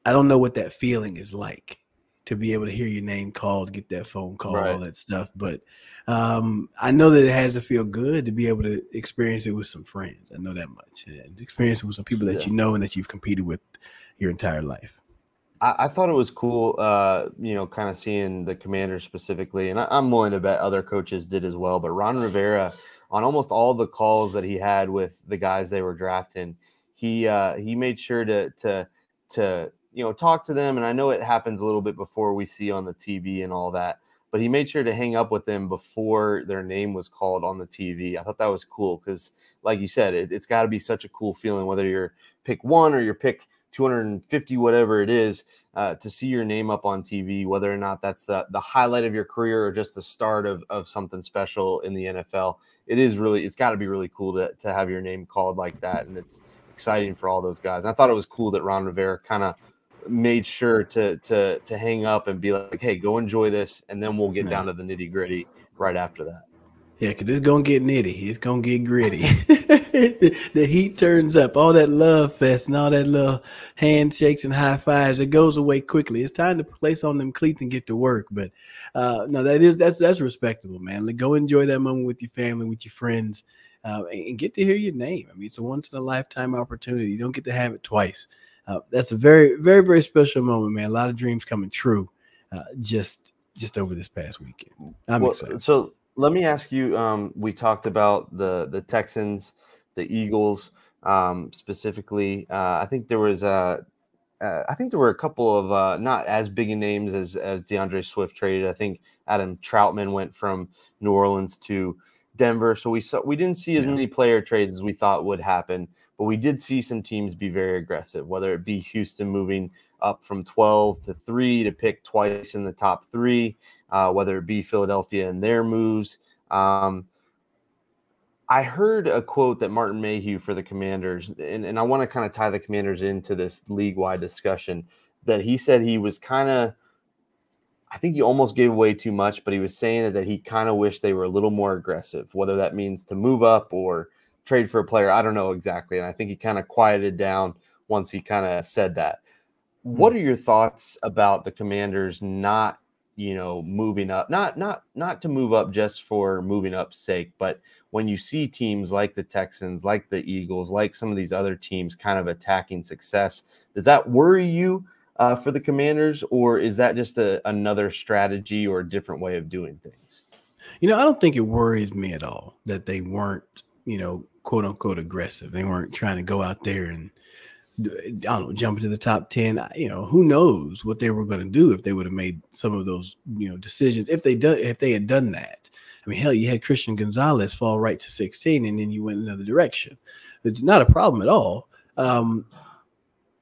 I don't know what that feeling is like to be able to hear your name called, get that phone call, right. all that stuff. But um, I know that it has to feel good to be able to experience it with some friends. I know that much, and experience it with some people that yeah. you know and that you've competed with your entire life. I, I thought it was cool, uh, you know, kind of seeing the commander specifically, and I, I'm willing to bet other coaches did as well. But Ron Rivera on almost all the calls that he had with the guys they were drafting, he uh, he made sure to to to you know talk to them. And I know it happens a little bit before we see on the TV and all that, but he made sure to hang up with them before their name was called on the TV. I thought that was cool because, like you said, it, it's got to be such a cool feeling whether you're pick one or you're pick 250 whatever it is uh, to see your name up on TV, whether or not that's the the highlight of your career or just the start of, of something special in the NFL. It is really it's got to be really cool to to have your name called like that, and it's exciting for all those guys. And I thought it was cool that Ron Rivera kind of made sure to to to hang up and be like, "Hey, go enjoy this, and then we'll get down to the nitty gritty right after that." Yeah, because it's gonna get nitty. It's gonna get gritty. the, heat turns up. All that love fest and all that little handshakes and high fives, it goes away quickly. It's time to place on them cleats and get to work. But uh, no, that is that's that's respectable, man. Like, go enjoy that moment with your family, with your friends, uh, and, and, get to hear your name. I mean, it's a once in a lifetime opportunity. You don't get to have it twice. Uh, that's a very, very, very special moment, man. A lot of dreams coming true. Uh, just just over this past weekend. I'm well, excited. So let me ask you. Um, we talked about the the Texans, the Eagles um, specifically. Uh, I think there was a. Uh, I think there were a couple of uh, not as big names as as D'Andre Swift traded. I think Adam Trautman went from New Orleans to Denver, so we saw we didn't see as many player trades as we thought would happen, but we did see some teams be very aggressive. Whether it be Houston moving up from 12 to three to pick twice in the top three, uh, whether it be Philadelphia and their moves. Um, I heard a quote that Martin Mayhew for the Commanders, and, and I want to kind of tie the Commanders into this league wide discussion. That he said he was kind of, I think he almost gave away too much, but he was saying that he kind of wished they were a little more aggressive, whether that means to move up or trade for a player. I don't know exactly. And I think he kind of quieted down once he kind of said that. What hmm. are your thoughts about the Commanders not you know moving up not not not to move up just for moving up sake but when you see teams like the texans like the eagles like some of these other teams kind of attacking success does that worry you uh, for the commanders or is that just a, another strategy or a different way of doing things you know i don't think it worries me at all that they weren't you know quote unquote aggressive. They weren't trying to go out there and I don't know, jump into the top 10. You know, who knows what they were going to do if they would have made some of those, you know, decisions if they done if they had done that. I mean, hell, you had Christian Gonzalez fall right to 16 and then you went another direction. It's not a problem at all. Um,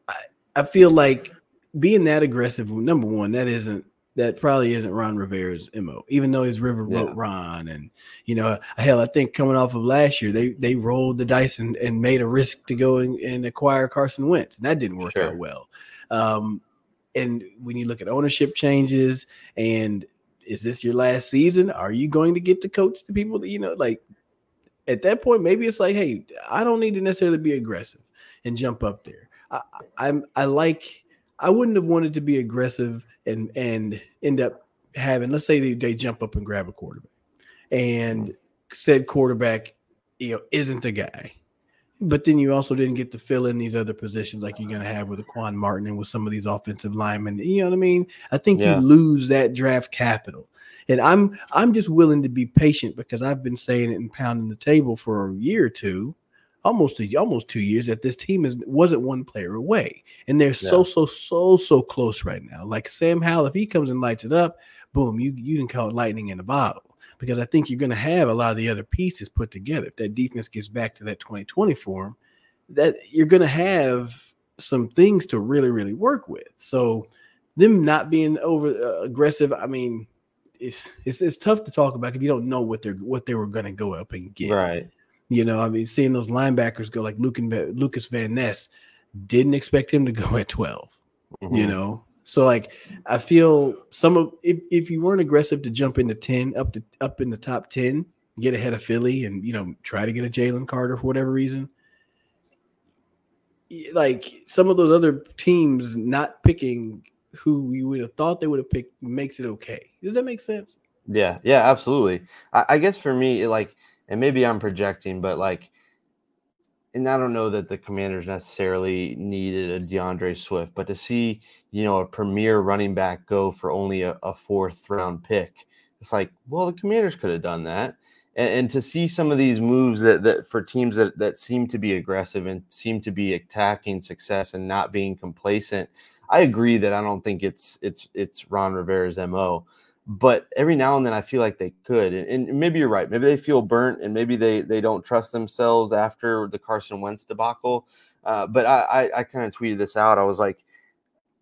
I, I feel like being that aggressive, number one, that isn't that probably isn't Ron Rivera's mo. Even though his Riverboat. Ron, and you know, hell, I think coming off of last year, they they rolled the dice and, and made a risk to go and, and acquire Carson Wentz, and that didn't work sure. out well. Um, and when you look at ownership changes, and is this your last season? Are you going to get to coach the people that you know? Like at that point, maybe it's like, hey, I don't need to necessarily be aggressive and jump up there. I, I'm I like I wouldn't have wanted to be aggressive and and end up having let's say they, they jump up and grab a quarterback and said quarterback you know isn't the guy but then you also didn't get to fill in these other positions like you're going to have with Quan Martin and with some of these offensive linemen. You know what I mean? I think yeah. you lose that draft capital. And I'm I'm just willing to be patient because I've been saying it and pounding the table for a year or two almost a, almost two years that this team is wasn't one player away, and they're yeah. so so so so close right now. Like Sam Howell, if he comes and lights it up, boom, you you can call it lightning in a bottle. Because I think you're going to have a lot of the other pieces put together. If that defense gets back to that 2020 form, that you're going to have some things to really really work with. So them not being over uh, aggressive, I mean, it's, it's it's tough to talk about if you don't know what they're what they were going to go up and get. Right. You know, I mean, seeing those linebackers go like Luke and Lukas Van Ness, didn't expect him to go at 12. Mm-hmm. You know, so like I feel some of if, if you weren't aggressive to jump into 10 up to up in the top 10, get ahead of Philly and you know try to get a Jalen Carter for whatever reason. Like some of those other teams not picking who we would have thought they would have picked makes it okay. Does that make sense? Yeah, yeah, absolutely. I, I guess for me, it, like and maybe I'm projecting, but like, and I don't know that the Commanders necessarily needed a D'Andre Swift, but to see you know a premier running back go for only a, a fourth round pick, it's like, well, the Commanders could have done that. And, and, to see some of these moves that, that for teams that, that seem to be aggressive and seem to be attacking success and not being complacent, I agree that I don't think it's it's it's Ron Rivera's mo but every now and then I feel like they could. And, and, maybe you're right. Maybe they feel burnt and maybe they they don't trust themselves after the Carson Wentz debacle. Uh, but I, I, I kind of tweeted this out. I was like,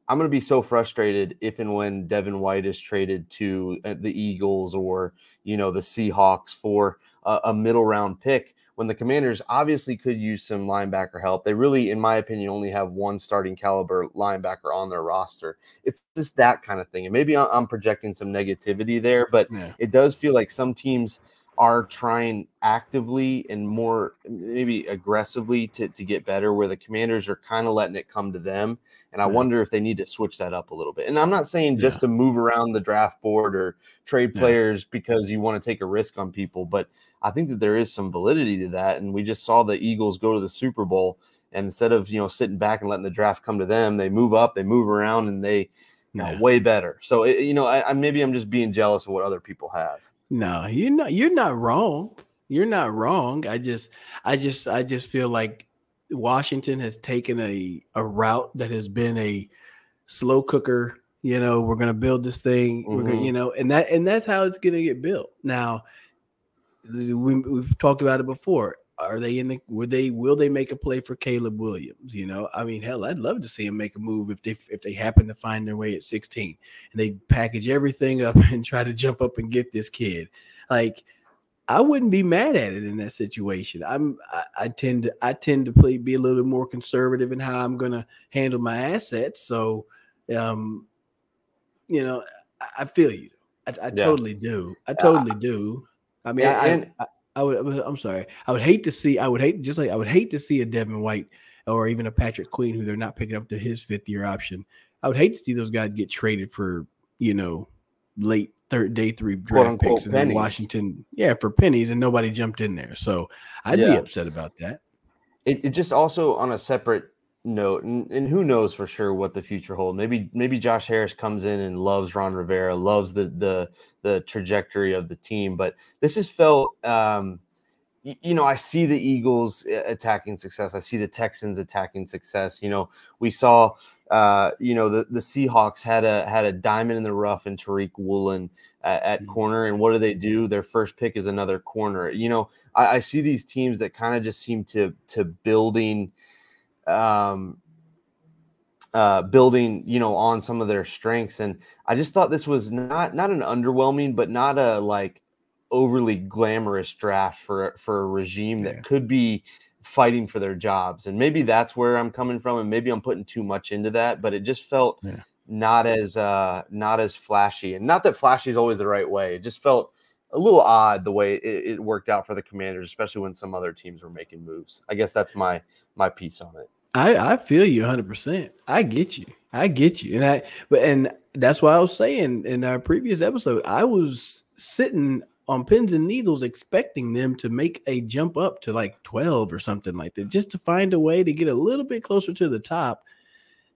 I'm going to be so frustrated if and when Devin White is traded to uh, the Eagles or you know the Seahawks for a, a middle round pick when the Commanders obviously could use some linebacker help. They really, in my opinion, only have one starting caliber linebacker on their roster. It's just that kind of thing. And maybe I'm projecting some negativity there, but yeah. it does feel like some teams are trying actively and more maybe aggressively to, to get better where the commanders are kind of letting it come to them and i yeah. wonder if they need to switch that up a little bit and i'm not saying just yeah. to move around the draft board or trade players yeah. because you want to take a risk on people but i think that there is some validity to that and we just saw the eagles go to the super bowl and instead of you know sitting back and letting the draft come to them they move up they move around and they you know, way better so it, you know I, I maybe i'm just being jealous of what other people have no, you're not. You're not wrong. You're not wrong. I just, I just, I just feel like Washington has taken a a route that has been a slow cooker. You know, we're gonna build this thing. Mm-hmm. We're gonna, mm-hmm. you know, and that and that's how it's gonna get built. Now, we, we've talked about it before are they in the would they will they make a play for Caleb Williams? You know, I mean, hell, I'd love to see him make a move if they if they happen to find their way at 16 and they package everything up and try to jump up and get this kid. Like, I wouldn't be mad at it in that situation. I'm I, I tend to I tend to play be a little bit more conservative in how I'm gonna handle my assets. So um, you know, I, I feel you. I, I yeah. totally do. I totally do. I mean, and, I, I I would. I'm sorry. I would hate to see. I would hate just like I would hate to see a Devin White or even a Patrick Queen who they're not picking up to his fifth year option. I would hate to see those guys get traded for you know late third day three draft picks in Washington. Yeah, for pennies and nobody jumped in there. So I'd yeah. be upset about that. It, it just also on a separate note, and, and who knows for sure what the future holds. Maybe maybe Josh Harris comes in and loves Ron Rivera, loves the the the trajectory of the team. But this has felt um, you know, I see the Eagles uh, attacking success. I see the Texans attacking success. You know, we saw, uh, you know, the, the Seahawks had a had a diamond in the rough in Tariq Woolen at, at mm-hmm. corner, and what do they do? Their first pick is another corner. You know, I, I see these teams that kind of just seem to to building, um, uh, building, you know, on some of their strengths, and I just thought this was not not an underwhelming, but not a like overly glamorous draft for for a regime yeah. that could be fighting for their jobs. And maybe that's where I'm coming from, and maybe I'm putting too much into that. But it just felt yeah. not as uh, not as flashy, and not that flashy is always the right way. It just felt a little odd the way it, it worked out for the Commanders, especially when some other teams were making moves. I guess that's my my piece on it. I, I feel you 100. percent I get you. I get you, and I but and that's why I was saying in our previous episode, I was sitting on pins and needles expecting them to make a jump up to like 12 or something like that, just to find a way to get a little bit closer to the top.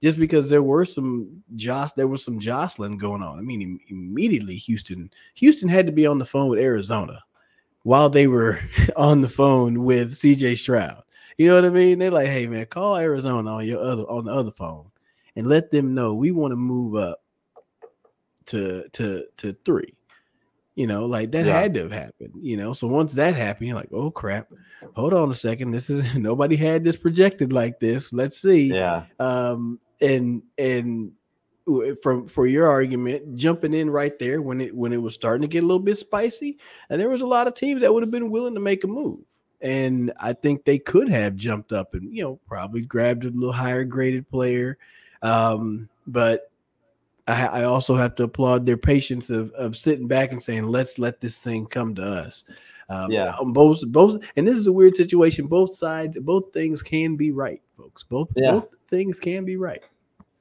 Just because there were some joss, there was some jostling going on. I mean, immediately Houston, Houston had to be on the phone with Arizona while they were on the phone with CJ Stroud. You know what I mean? They're like, "Hey man, call Arizona on your other on the other phone and let them know we want to move up to to to three. You know, like that yeah. had to have happened. You know, so once that happened, you're like, oh crap, hold on a second. This is nobody had this projected like this. Let's see. Yeah. Um, and and from for your argument, jumping in right there when it when it was starting to get a little bit spicy, and there was a lot of teams that would have been willing to make a move. And I think they could have jumped up and you know probably grabbed a little higher graded player. Um, but I, I, also have to applaud their patience of, of sitting back and saying, let's let this thing come to us. Um, yeah. Both, both, and this is a weird situation. Both sides, both things can be right, folks. Both, yeah. both things can be right.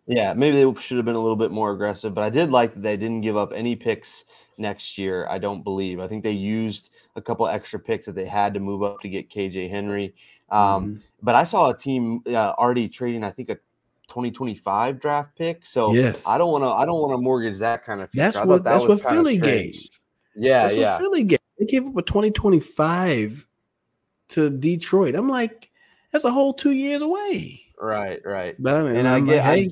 Yeah. Maybe they should have been a little bit more aggressive, but I did like that they didn't give up any picks next year. I don't believe. I think they used a couple extra picks that they had to move up to get KJ Henry. Um, mm-hmm. But I saw a team uh, already trading, I think, a 2025 draft pick. So yes. I don't want to I don't want to mortgage that kind of future. That's what that that's what Philly gave. Yeah, that's yeah. Philly gave. They gave up a 2025 to Detroit. I'm like, that's a whole two years away. Right, right. But I mean, and I'm I get like.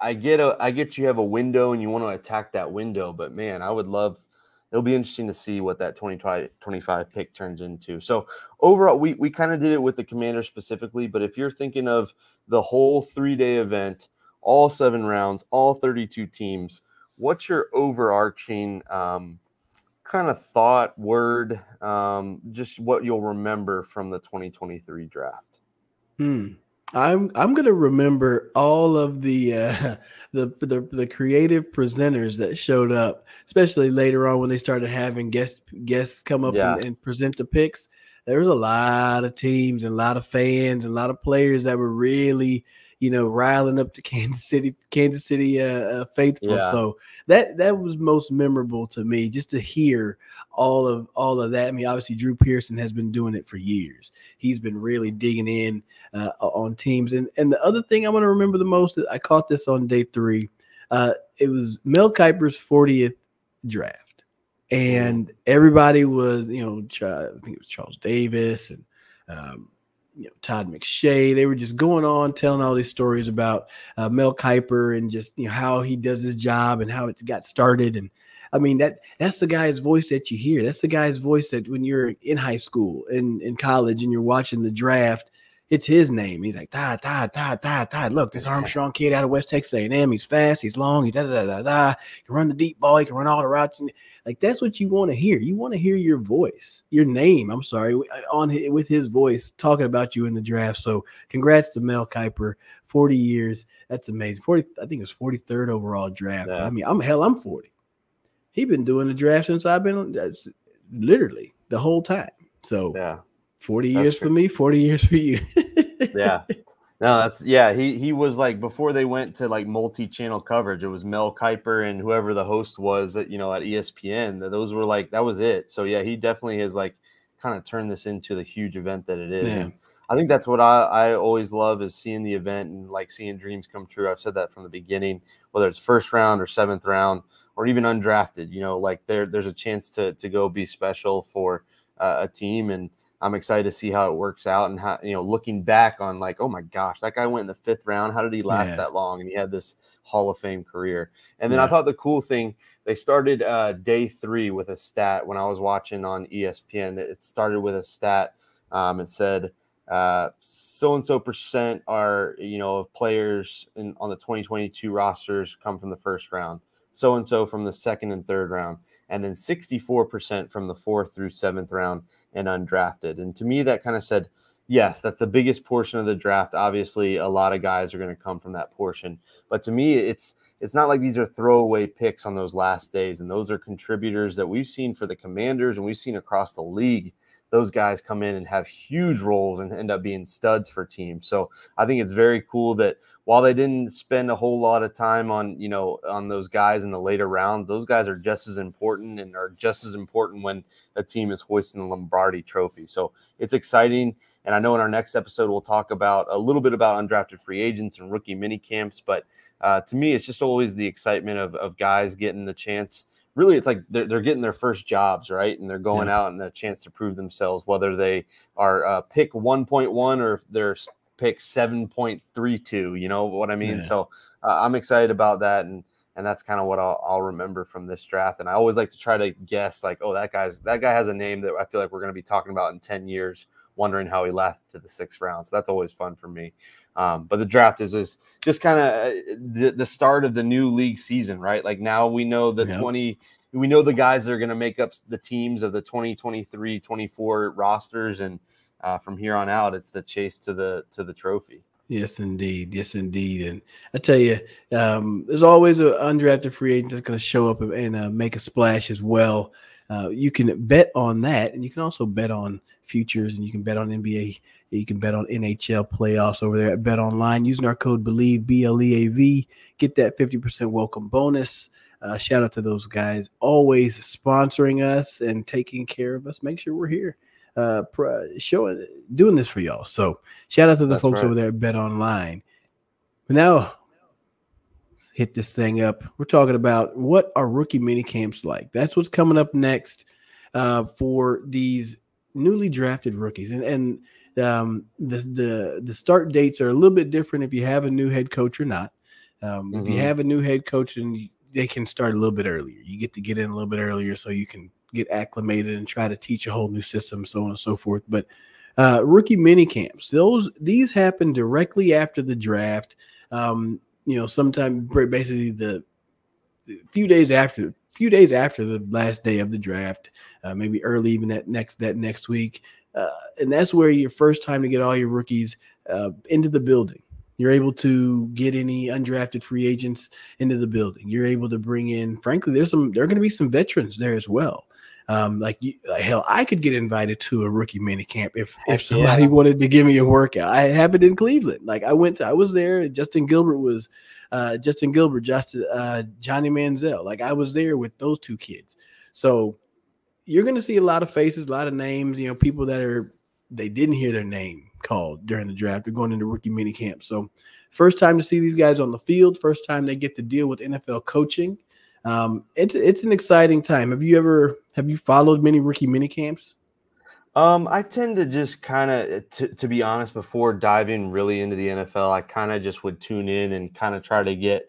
I, I get a I get you have a window and you want to attack that window, but man, I would love it'll be interesting to see what that 2025 pick turns into. So overall, we, we kind of did it with the commander specifically, but if you're thinking of the whole three day event, all seven rounds, all 32 teams, what's your overarching um, kind of thought, word, um, just what you'll remember from the 2023 draft? Hmm. I'm I'm gonna remember all of the uh, the, the the creative presenters that showed up, especially later on when they started having guest guests come up yeah. and, and, present the picks. There was a lot of teams and a lot of fans and a lot of players that were really you know, riling up the Kansas City, Kansas City uh, uh, faithful. Yeah. So that that was most memorable to me, just to hear all of all of that. I mean, obviously Drew Pearson has been doing it for years. He's been really digging in uh, on teams. And and the other thing I want to remember the most, I caught this on day three. Uh, it was Mel Kiper's 40th draft, and everybody was, you know, I think it was Charles Davis and um, you know Todd McShay. They were just going on telling all these stories about uh, Mel Kiper and just you know how he does his job and how it got started. And I mean that that's the guy's voice that you hear. That's the guy's voice that when you're in high school and in college and you're watching the draft it's his name. He's like, Todd, Todd, Todd, Todd, Todd. Look, this Armstrong kid out of West Texas A&M. He's fast. He's long. He da da da da. He can run the deep ball. He can run all the routes. Like that's what you want to hear. You want to hear your voice, your name. I'm sorry, uh, on with his voice talking about you in the draft. So congrats to Mel Kiper. 40 years. That's amazing. 40. I think it was 43rd overall draft. Yeah. I mean, I'm hell. I'm 40. He's been doing the draft since I've been literally the whole time. So yeah 40 that's years true. for me, 40 years for you. yeah. No, that's yeah. He he was like before they went to like multi-channel coverage. It was Mel Kiper and whoever the host was, at, you know, at ESPN. Those were like that was it. So yeah, he definitely has like kind of turned this into the huge event that it is. Yeah. I think that's what I, I always love is seeing the event and like seeing dreams come true. I've said that from the beginning, whether it's first round or seventh round or even undrafted. You know, like there there's a chance to to go be special for uh, a team and I'm excited to see how it works out and how, you know, looking back on like, oh my gosh, that guy went in the fifth round. How did he last yeah. that long? And he had this Hall of Fame career. And then yeah. I thought the cool thing, they started uh, day three with a stat when I was watching on ESPN. It started with a stat. Um, it said, so and so percent are, you know, of players in, on the 2022 rosters come from the first round, so and so from the second and third round and then 64% from the fourth through seventh round and undrafted. And to me, that kind of said, yes, that's the biggest portion of the draft. Obviously, a lot of guys are going to come from that portion. But to me, it's it's not like these are throwaway picks on those last days, and those are contributors that we've seen for the Commanders and we've seen across the league those guys come in and have huge roles and end up being studs for teams. So I think it's very cool that while they didn't spend a whole lot of time on, you know, on those guys in the later rounds, those guys are just as important and are just as important when a team is hoisting the Lombardi trophy. So it's exciting. And I know in our next episode, we'll talk about a little bit about undrafted free agents and rookie mini camps. But uh, to me, it's just always the excitement of, of guys getting the chance really it's like they're, they're getting their first jobs right and they're going yeah. out and a chance to prove themselves whether they are uh, pick 1.1 or if they're pick 7.32 you know what i mean yeah. so uh, i'm excited about that and and that's kind of what I'll, I'll, remember from this draft and i always like to try to guess like oh that guy's that guy has a name that i feel like we're going to be talking about in 10 years wondering how he lasted to the sixth round so that's always fun for me um, but the draft is, is just kind of uh, the, the start of the new league season, right? Like now we know the yep. 20, we know the guys that are going to make up the teams of the 2023 24 rosters. And uh, from here on out, it's the chase to the, to the trophy. Yes, indeed. Yes, indeed. And I tell you, um, there's always an undrafted free agent that's going to show up and uh, make a splash as well. Uh, you can bet on that, and you can also bet on futures, and you can bet on NBA. You can bet on NHL playoffs over there at Bet Online using our code Bleav B L E A V. Get that fifty percent welcome bonus. Uh, shout out to those guys always sponsoring us and taking care of us. Make sure we're here, uh, showing doing this for y'all. So shout out to the That's folks right. over there at Bet Online. But now hit this thing up. We're talking about what are rookie mini camps like. That's what's coming up next uh, for these newly drafted rookies, and and um, the the the start dates are a little bit different if you have a new head coach or not. Um, mm-hmm. If you mm-hmm. have a new head coach, and they can start a little bit earlier. You get to get in a little bit earlier, so you can get acclimated and try to teach a whole new system, so on and so forth. But uh, rookie mini camps, those these happen directly after the draft. Um, you know, sometime basically the few days after few days after the last day of the draft, uh, maybe early even that next that next week, uh, and that's where your first time to get all your rookies uh, into the building. You're able to get any undrafted free agents into the building. You're able to bring in, frankly, there's some there are going to be some veterans there as well. Um, like, like, hell, I could get invited to a rookie mini camp if if somebody yeah. wanted to give me a workout. I happened in Cleveland. Like I went, to, I was there. Justin Gilbert was, uh, Justin Gilbert, Justin, uh, Johnny Manziel. Like I was there with those two kids. So you're going to see a lot of faces, a lot of names. You know, people that are they didn't hear their name called during the draft. They're going into rookie mini camp. So first time to see these guys on the field. First time they get to deal with NFL coaching um, it's it's an exciting time. Have you ever have you followed many rookie mini camps? Um, I tend to just kind of, to, to be honest, before diving really into the NFL, I kind of just would tune in and kind of try to get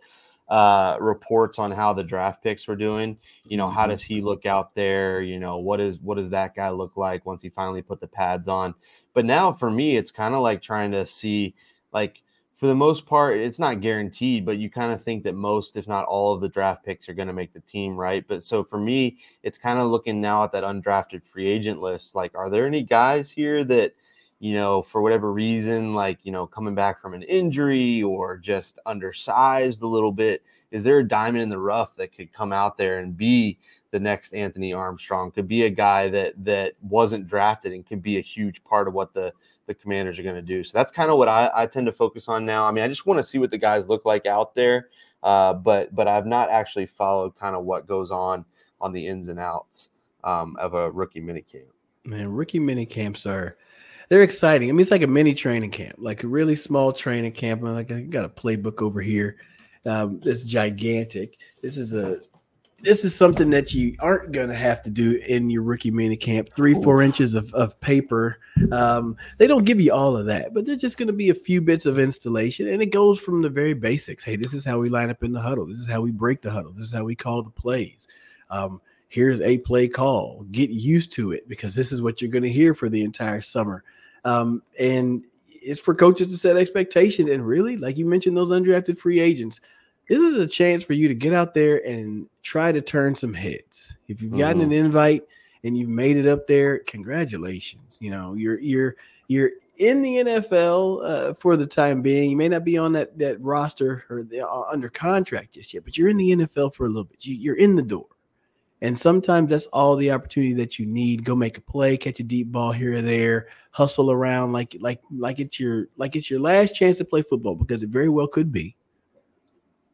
uh, reports on how the draft picks were doing. You know, how mm-hmm. does he look out there? You know, what is what does that guy look like once he finally put the pads on? But now for me, it's kind of like trying to see like for the most part, it's not guaranteed, but you kind of think that most, if not all, of the draft picks are going to make the team, right? But so for me, it's kind of looking now at that undrafted free agent list. Like, are there any guys here that, you know, for whatever reason, like, you know, coming back from an injury or just undersized a little bit? Is there a diamond in the rough that could come out there and be the next Anthony Armstrong? Could be a guy that that wasn't drafted and could be a huge part of what the the commanders are going to do. So that's kind of what I, I, tend to focus on now. I mean, I just want to see what the guys look like out there, uh, but but I've not actually followed kind of what goes on on the ins and outs um, of a rookie mini camp. Man, rookie mini camps are they're exciting. I mean, it's like a mini training camp, like a really small training camp. I'm like I got a playbook over here. Um, it's gigantic. This is a this is something that you aren't going to have to do in your rookie mini camp. Three, four inches of, of paper. Um, they don't give you all of that, but there's just going to be a few bits of installation. And it goes from the very basics. Hey, this is how we line up in the huddle. This is how we break the huddle. This is how we call the plays. Um, here's a play call. Get used to it because this is what you're going to hear for the entire summer. Um, and it's for coaches to set expectations. And really, like you mentioned, those undrafted free agents – this is a chance for you to get out there and try to turn some heads. If you've gotten mm-hmm. an invite and you've made it up there, congratulations. You know, you're you're you're in the NFL uh, for the time being. You may not be on that that roster or the, uh, under contract just yet, but you're in the NFL for a little bit. You, you're in the door. And sometimes that's all the opportunity that you need. Go make a play, catch a deep ball here or there, hustle around like like like it's your like it's your last chance to play football because it very well could be.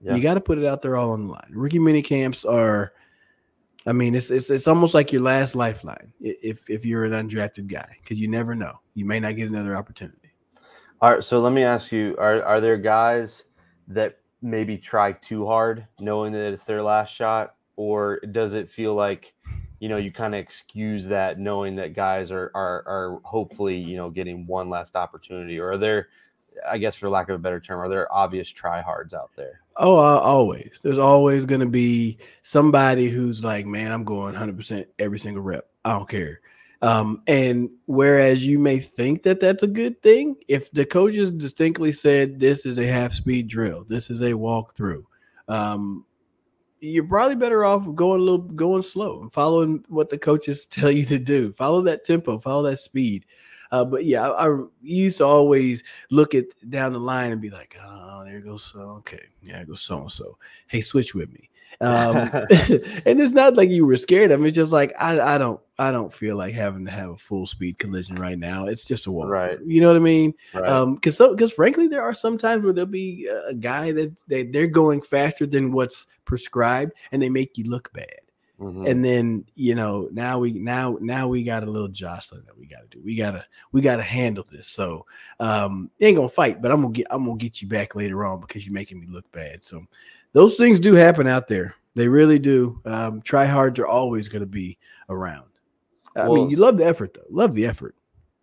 Yeah. You got to put it out there all on the line. Rookie mini camps are, I mean, it's it's it's almost like your last lifeline if if you're an undrafted guy because you never know. You may not get another opportunity. All right, so let me ask you: Are are there guys that maybe try too hard, knowing that it's their last shot, or does it feel like? you know, you kind of excuse that knowing that guys are, are are hopefully, you know, getting one last opportunity. Or are there, I guess for lack of a better term, are there obvious tryhards out there? Oh, uh, always. There's always going to be somebody who's like, man, I'm going 100% every single rep. I don't care. Um, and whereas you may think that that's a good thing, if the coaches distinctly said this is a half speed drill, this is a walkthrough, um, you're probably better off going a little going slow and following what the coaches tell you to do. Follow that tempo, follow that speed. Uh, but yeah, I, I, used to always look at down the line and be like, oh, there goes so okay, yeah, go so and so. Hey, switch with me. Um, and it's not like you were scared of. It's just like I, I don't I don't feel like having to have a full speed collision right now. It's just a walk. Right. You know what I mean? Right. Um, because so because frankly, there are some times where there'll be a guy that they, they're going faster than what's prescribed, and they make you look bad. Mm-hmm. And then you know now we now now we got a little jostling that we got to do. We gotta we gotta handle this. So um, ain't gonna fight, but I'm gonna get I'm gonna get you back later on because you're making me look bad. So those things do happen out there. They really do. Um, tryhards are always gonna be around. I well, mean, you love the effort though. Love the effort.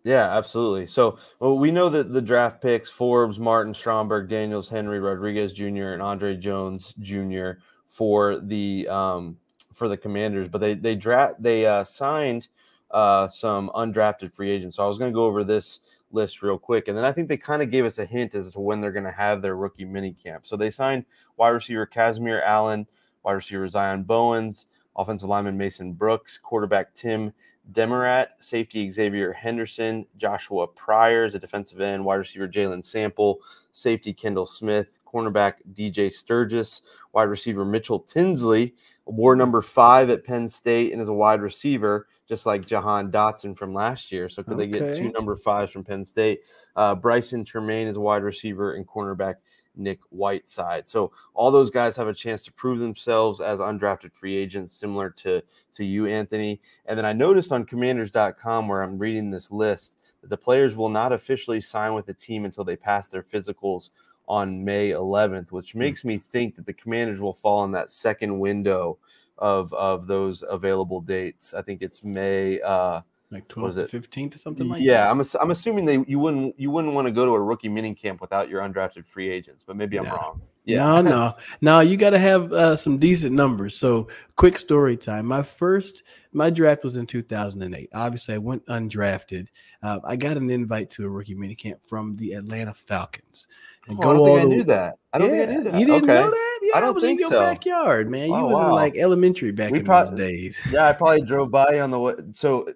Yeah, absolutely. So well, we know that the draft picks Forbes, Martin, Stromberg, Daniels, Henry, Rodriguez Jr., and Andre Jones Jr. for the um, for the Commanders, but they they draft they uh, signed uh, some undrafted free agents. So I was going to go over this list real quick, and then I think they kind of gave us a hint as to when they're going to have their rookie mini camp. So they signed wide receiver Kazmeir Allen, wide receiver Zion Bowens, offensive lineman Mason Brooks, quarterback Tim DeMorat, safety Xavier Henderson, Joshua Pryors, a defensive end, wide receiver Jalen Sample, safety Kendall Smith, cornerback DJ Sturgis, wide receiver Mitchell Tinsley, wore number five at Penn State and is a wide receiver, just like Jahan Dotson from last year. So could okay. they get two number fives from Penn State? Uh, Brycen Tremayne is a wide receiver and cornerback Nick Whiteside. So all those guys have a chance to prove themselves as undrafted free agents, similar to to you, Anthony. And then I noticed on Commanders.com where I'm reading this list that the players will not officially sign with the team until they pass their physicals on May 11th, which hmm. makes me think that the Commanders will fall in that second window of of those available dates. I think it's May uh like 12th 15th or something like yeah, that. I'm I'm assuming they you wouldn't you wouldn't want to go to a rookie mini camp without your undrafted free agents, but maybe I'm no. wrong. Yeah. No, no. No, you got to have uh, some decent numbers. So, quick story time. My first my draft was in 2008. Obviously, I went undrafted. Uh, I got an invite to a rookie mini camp from the Atlanta Falcons. And oh, go I don't think I knew that. I don't yeah. think I knew that. You didn't okay. know that? Yeah, I don't I was think in your so. backyard, man. Oh, you was wow. in like elementary back we in those days. Yeah, I probably drove by on the way. So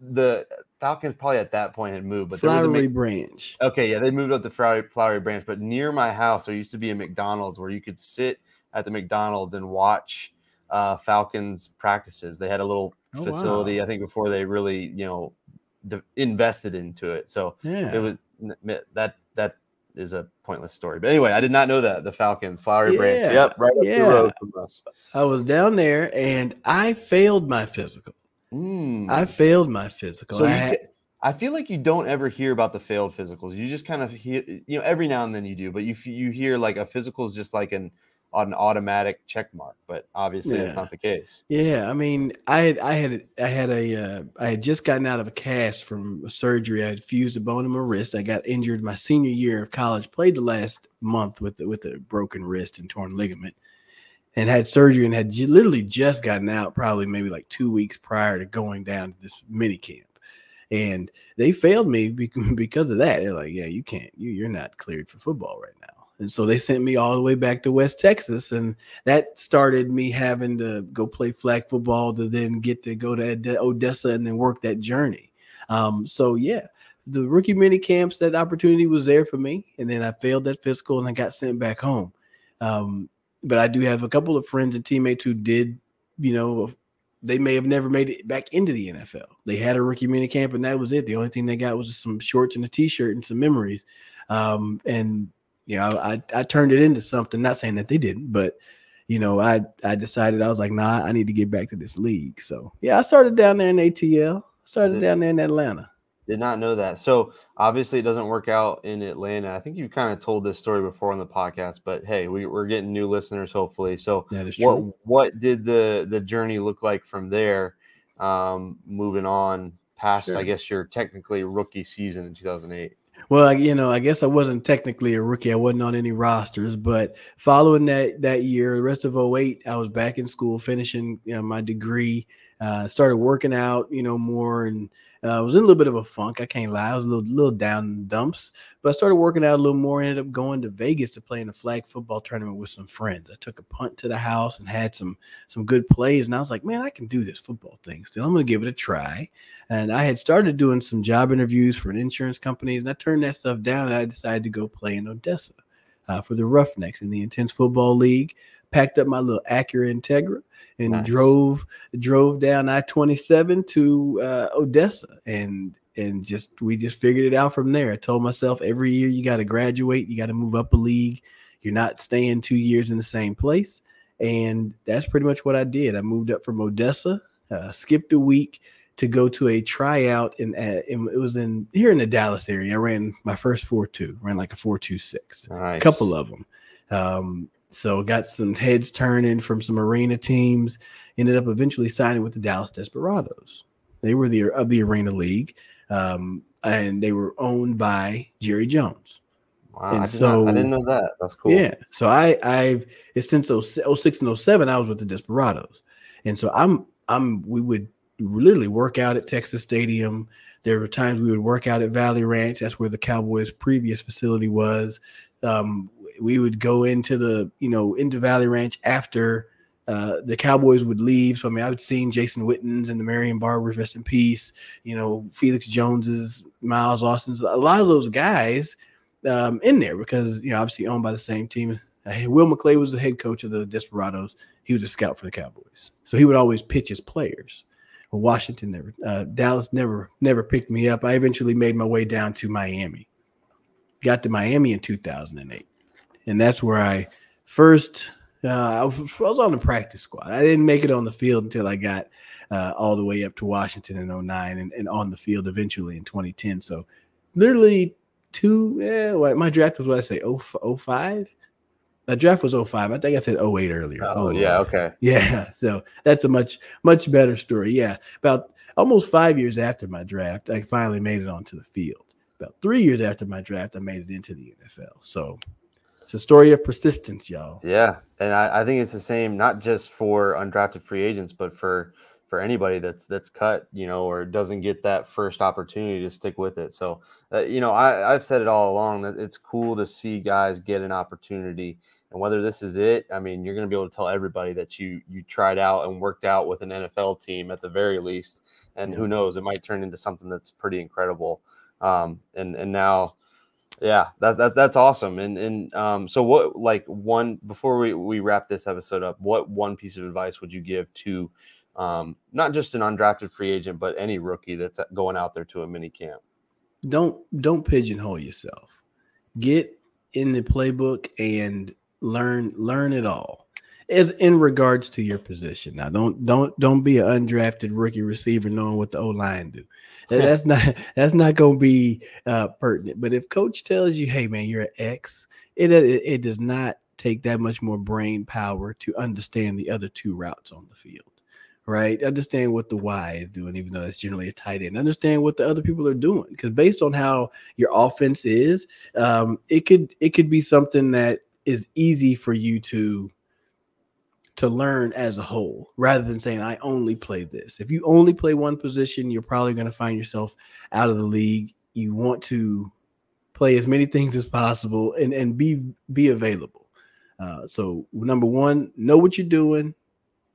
the Falcons probably at that point had moved, but Flowery there was a Branch. Okay, yeah, they moved up to Flowery, Flowery Branch, but near my house there used to be a McDonald's where you could sit at the McDonald's and watch uh, Falcons practices. They had a little oh, facility, wow. I think, before they really, you know, de- invested into it. So yeah. it was that is a pointless story. But anyway, I did not know that the Falcons, Flowery yeah. Branch, yep, right up yeah. the road from us. I was down there and I failed my physical. Mm. I failed my physical. So I, had, I, feel like you don't ever hear about the failed physicals. You just kind of hear, you know, every now and then you do, but you you hear like a physical is just like an an automatic check mark, but obviously Yeah. that's not the case. Yeah, I mean, I had I had I had a uh, I had just gotten out of a cast from surgery. I had fused a bone in my wrist. I got injured my senior year of college. Played the last month with the, with a broken wrist and torn ligament, and had surgery and had j- literally just gotten out. Probably maybe like two weeks prior to going down to this mini camp, and they failed me bec- because of that. They're like, "Yeah, you can't. You you're not cleared for football right now." And so they sent me all the way back to West Texas, and that started me having to go play flag football to then get to go to Odessa and then work that journey. Um, so yeah, the rookie mini camps, that opportunity was there for me, and then I failed that physical and I got sent back home. Um, but I do have a couple of friends and teammates who did, you know, they may have never made it back into the NFL. They had a rookie mini camp and that was it. The only thing they got was just some shorts and a t-shirt and some memories. Um, and you know, I, I turned it into something. Not saying that they didn't, but you know, I I decided I was like, nah, I need to get back to this league. So yeah, I started down there in ATL. Started down there in Atlanta. Did not know that. So obviously it doesn't work out in Atlanta. I think you kind of told this story before on the podcast, but hey, we, we're getting new listeners hopefully. So That is what true. what did the the journey look like from there? Um, moving on past, I guess your technically rookie season in 2008. Well, you know, I guess I wasn't technically a rookie. I wasn't on any rosters, but following that that year, the rest of 08, I was back in school, finishing you know, my degree. Uh, started working out, you know, more, and uh, I was in a little bit of a funk. I can't lie, I was a little little down in the dumps, but I started working out a little more. Ended up going to Vegas to play in a flag football tournament with some friends. I took a punt to the house and had some some good plays, and I was like, man, I can do this football thing still. I'm gonna give it a try. And I had started doing some job interviews for an insurance companies, and I turned that stuff down. And I decided to go play in Odessa uh, for the Roughnecks in the Intense Football League. Packed up my little Acura Integra and Nice. drove drove down I twenty seven to uh, Odessa, and and just we just figured it out from there. I told myself every year you got to graduate, you got to move up a league. You're not staying two years in the same place, and that's pretty much what I did. I moved up from Odessa, uh, skipped a week to go to a tryout and uh, it was in here in the Dallas area. I ran my first four two, ran like a four two six, a couple of them. Um, so got some heads turning from some arena teams. Ended up eventually signing with the Dallas Desperados. They were the of the Arena League, um, and they were owned by Jerry Jones. Wow, and I, did not, I didn't know that. That's cool. Yeah. So I I've it's since 06 and 07 I was with the Desperados. And so I'm I'm we would literally work out at Texas Stadium. There were times we would work out at Valley Ranch. That's where the Cowboys previous facility was. Um, we would go into the, you know, into Valley Ranch after uh, the Cowboys would leave. So I mean, I've seen Jason Witten's and the Marion Barbers, rest in peace. You know, Felix Jones's, Miles Austin's, a lot of those guys um, in there because you know obviously owned by the same team. Uh, Will McClay was the head coach of the Desperados. He was a scout for the Cowboys, so he would always pitch his players. Washington never, uh, Dallas never, never picked me up. I eventually made my way down to Miami. Got to Miami in 2008, and that's where I first. Uh, I, was, I was on the practice squad. I didn't make it on the field until I got uh, all the way up to Washington in 09 and, and on the field eventually in 2010. So literally two, what, my draft was what I say, 05? My draft was 05. I think I said 08 earlier. Oh, Lord. yeah. Okay. Yeah. So that's a much, much better story. Yeah. About almost five years after my draft, I finally made it onto the field. About three years after my draft, I made it into the NFL. So it's a story of persistence, y'all. Yeah, and I, I think it's the same, not just for undrafted free agents, but for for anybody that's that's cut, you know, or doesn't get that first opportunity to stick with it. So, uh, you know, I, I've said it all along that it's cool to see guys get an opportunity, and whether this is it, I mean, you're going to be able to tell everybody that you you tried out and worked out with an NFL team at the very least, and who knows, it might turn into something that's pretty incredible. Um, and and now yeah, that's that's that's awesome. And and um, so what like one before we we wrap this episode up, what one piece of advice would you give to um, not just an undrafted free agent, but any rookie that's going out there to a mini camp? don't don't pigeonhole yourself. Get in the playbook and learn learn it all. As in regards to your position. Now don't don't don't be an undrafted rookie receiver knowing what the O line do. That- That's not that's not gonna be uh pertinent. But if coach tells you, hey man, you're an X, it it, it does not take that much more brain power to understand the other two routes on the field right? Understand what the Y is doing, even though it's generally a tight end. Understand what the other people are doing, because based on how your offense is, um, it could it could be something that is easy for you to to learn as a whole rather than saying I only play this. If you only play one position, you're probably going to find yourself out of the league. You want to play as many things as possible and and be be available. Uh, so number one, know what you're doing,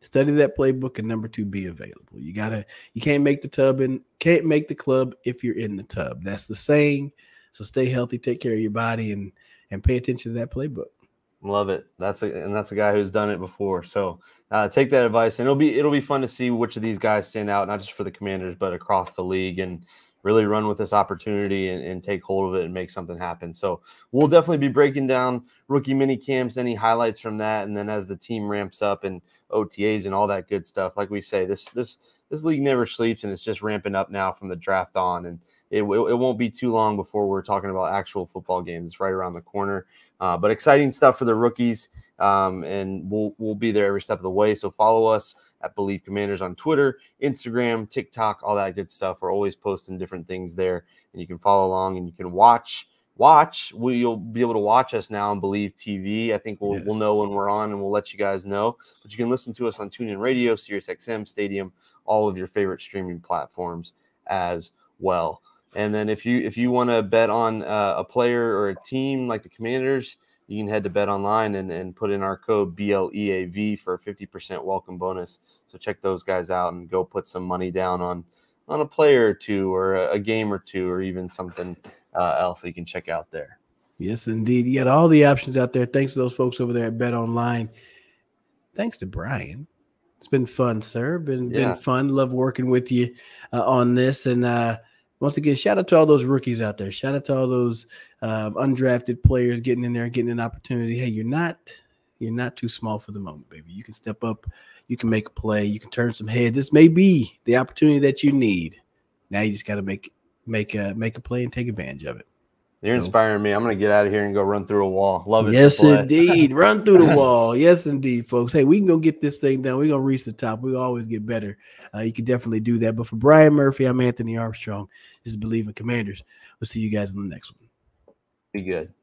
study that playbook, and number two, be available. You gotta you can't make the tub and can't make the club if you're in the tub. That's the saying. So stay healthy, take care of your body, and and pay attention to that playbook. Love it. That's a, and that's a guy who's done it before. So uh, take that advice, and it'll be it'll be fun to see which of these guys stand out, not just for the Commanders, but across the league, and really run with this opportunity and, and take hold of it and make something happen. So we'll definitely be breaking down rookie mini camps, any highlights from that, and then as the team ramps up and OTAs and all that good stuff. Like we say, this this this league never sleeps, and it's just ramping up now from the draft on, and it, it won't be too long before we're talking about actual football games. It's right around the corner. Uh, but exciting stuff for the rookies, um, and we'll we'll be there every step of the way. So follow us at Bleav Commanders on Twitter, Instagram, TikTok, all that good stuff. We're always posting different things there, and you can follow along and you can watch. Watch. We, you'll be able to watch us now on Bleav TV. I think we'll yes. we'll know when we're on, and we'll let you guys know. But you can listen to us on TuneIn Radio, SiriusXM, Stadium, all of your favorite streaming platforms as well. And then if you if you want to bet on uh, a player or a team like the Commanders, you can head to Bet Online and, and put in our code BLEAV for a 50% welcome bonus. So check those guys out and go put some money down on on a player or two or a, a game or two or even something uh, else that you can check out there. Yes, indeed. You got all the options out there. Thanks to those folks over there at Bet Online. Thanks to Brian. It's been fun, sir. Been yeah. been fun. Love working with you uh, on this. And uh, once again, shout out to all those rookies out there. Shout out to all those um, undrafted players getting in there, getting an opportunity. Hey, you're not you're not too small for the moment, baby. You can step up, you can make a play, you can turn some heads. This may be the opportunity that you need. Now you just got to make make a make a play and take advantage of it. You're so, inspiring me. I'm going to get out of here and go run through a wall. Love it. Yes, indeed. run through the wall. Yes, indeed, folks. Hey, we can go get this thing done. We're going to reach the top. We always get better. Uh, you can definitely do that. But for Brian Murphy, I'm Anthony Armstrong. This is Bleav in Commanders. We'll see you guys in the next one. Be good.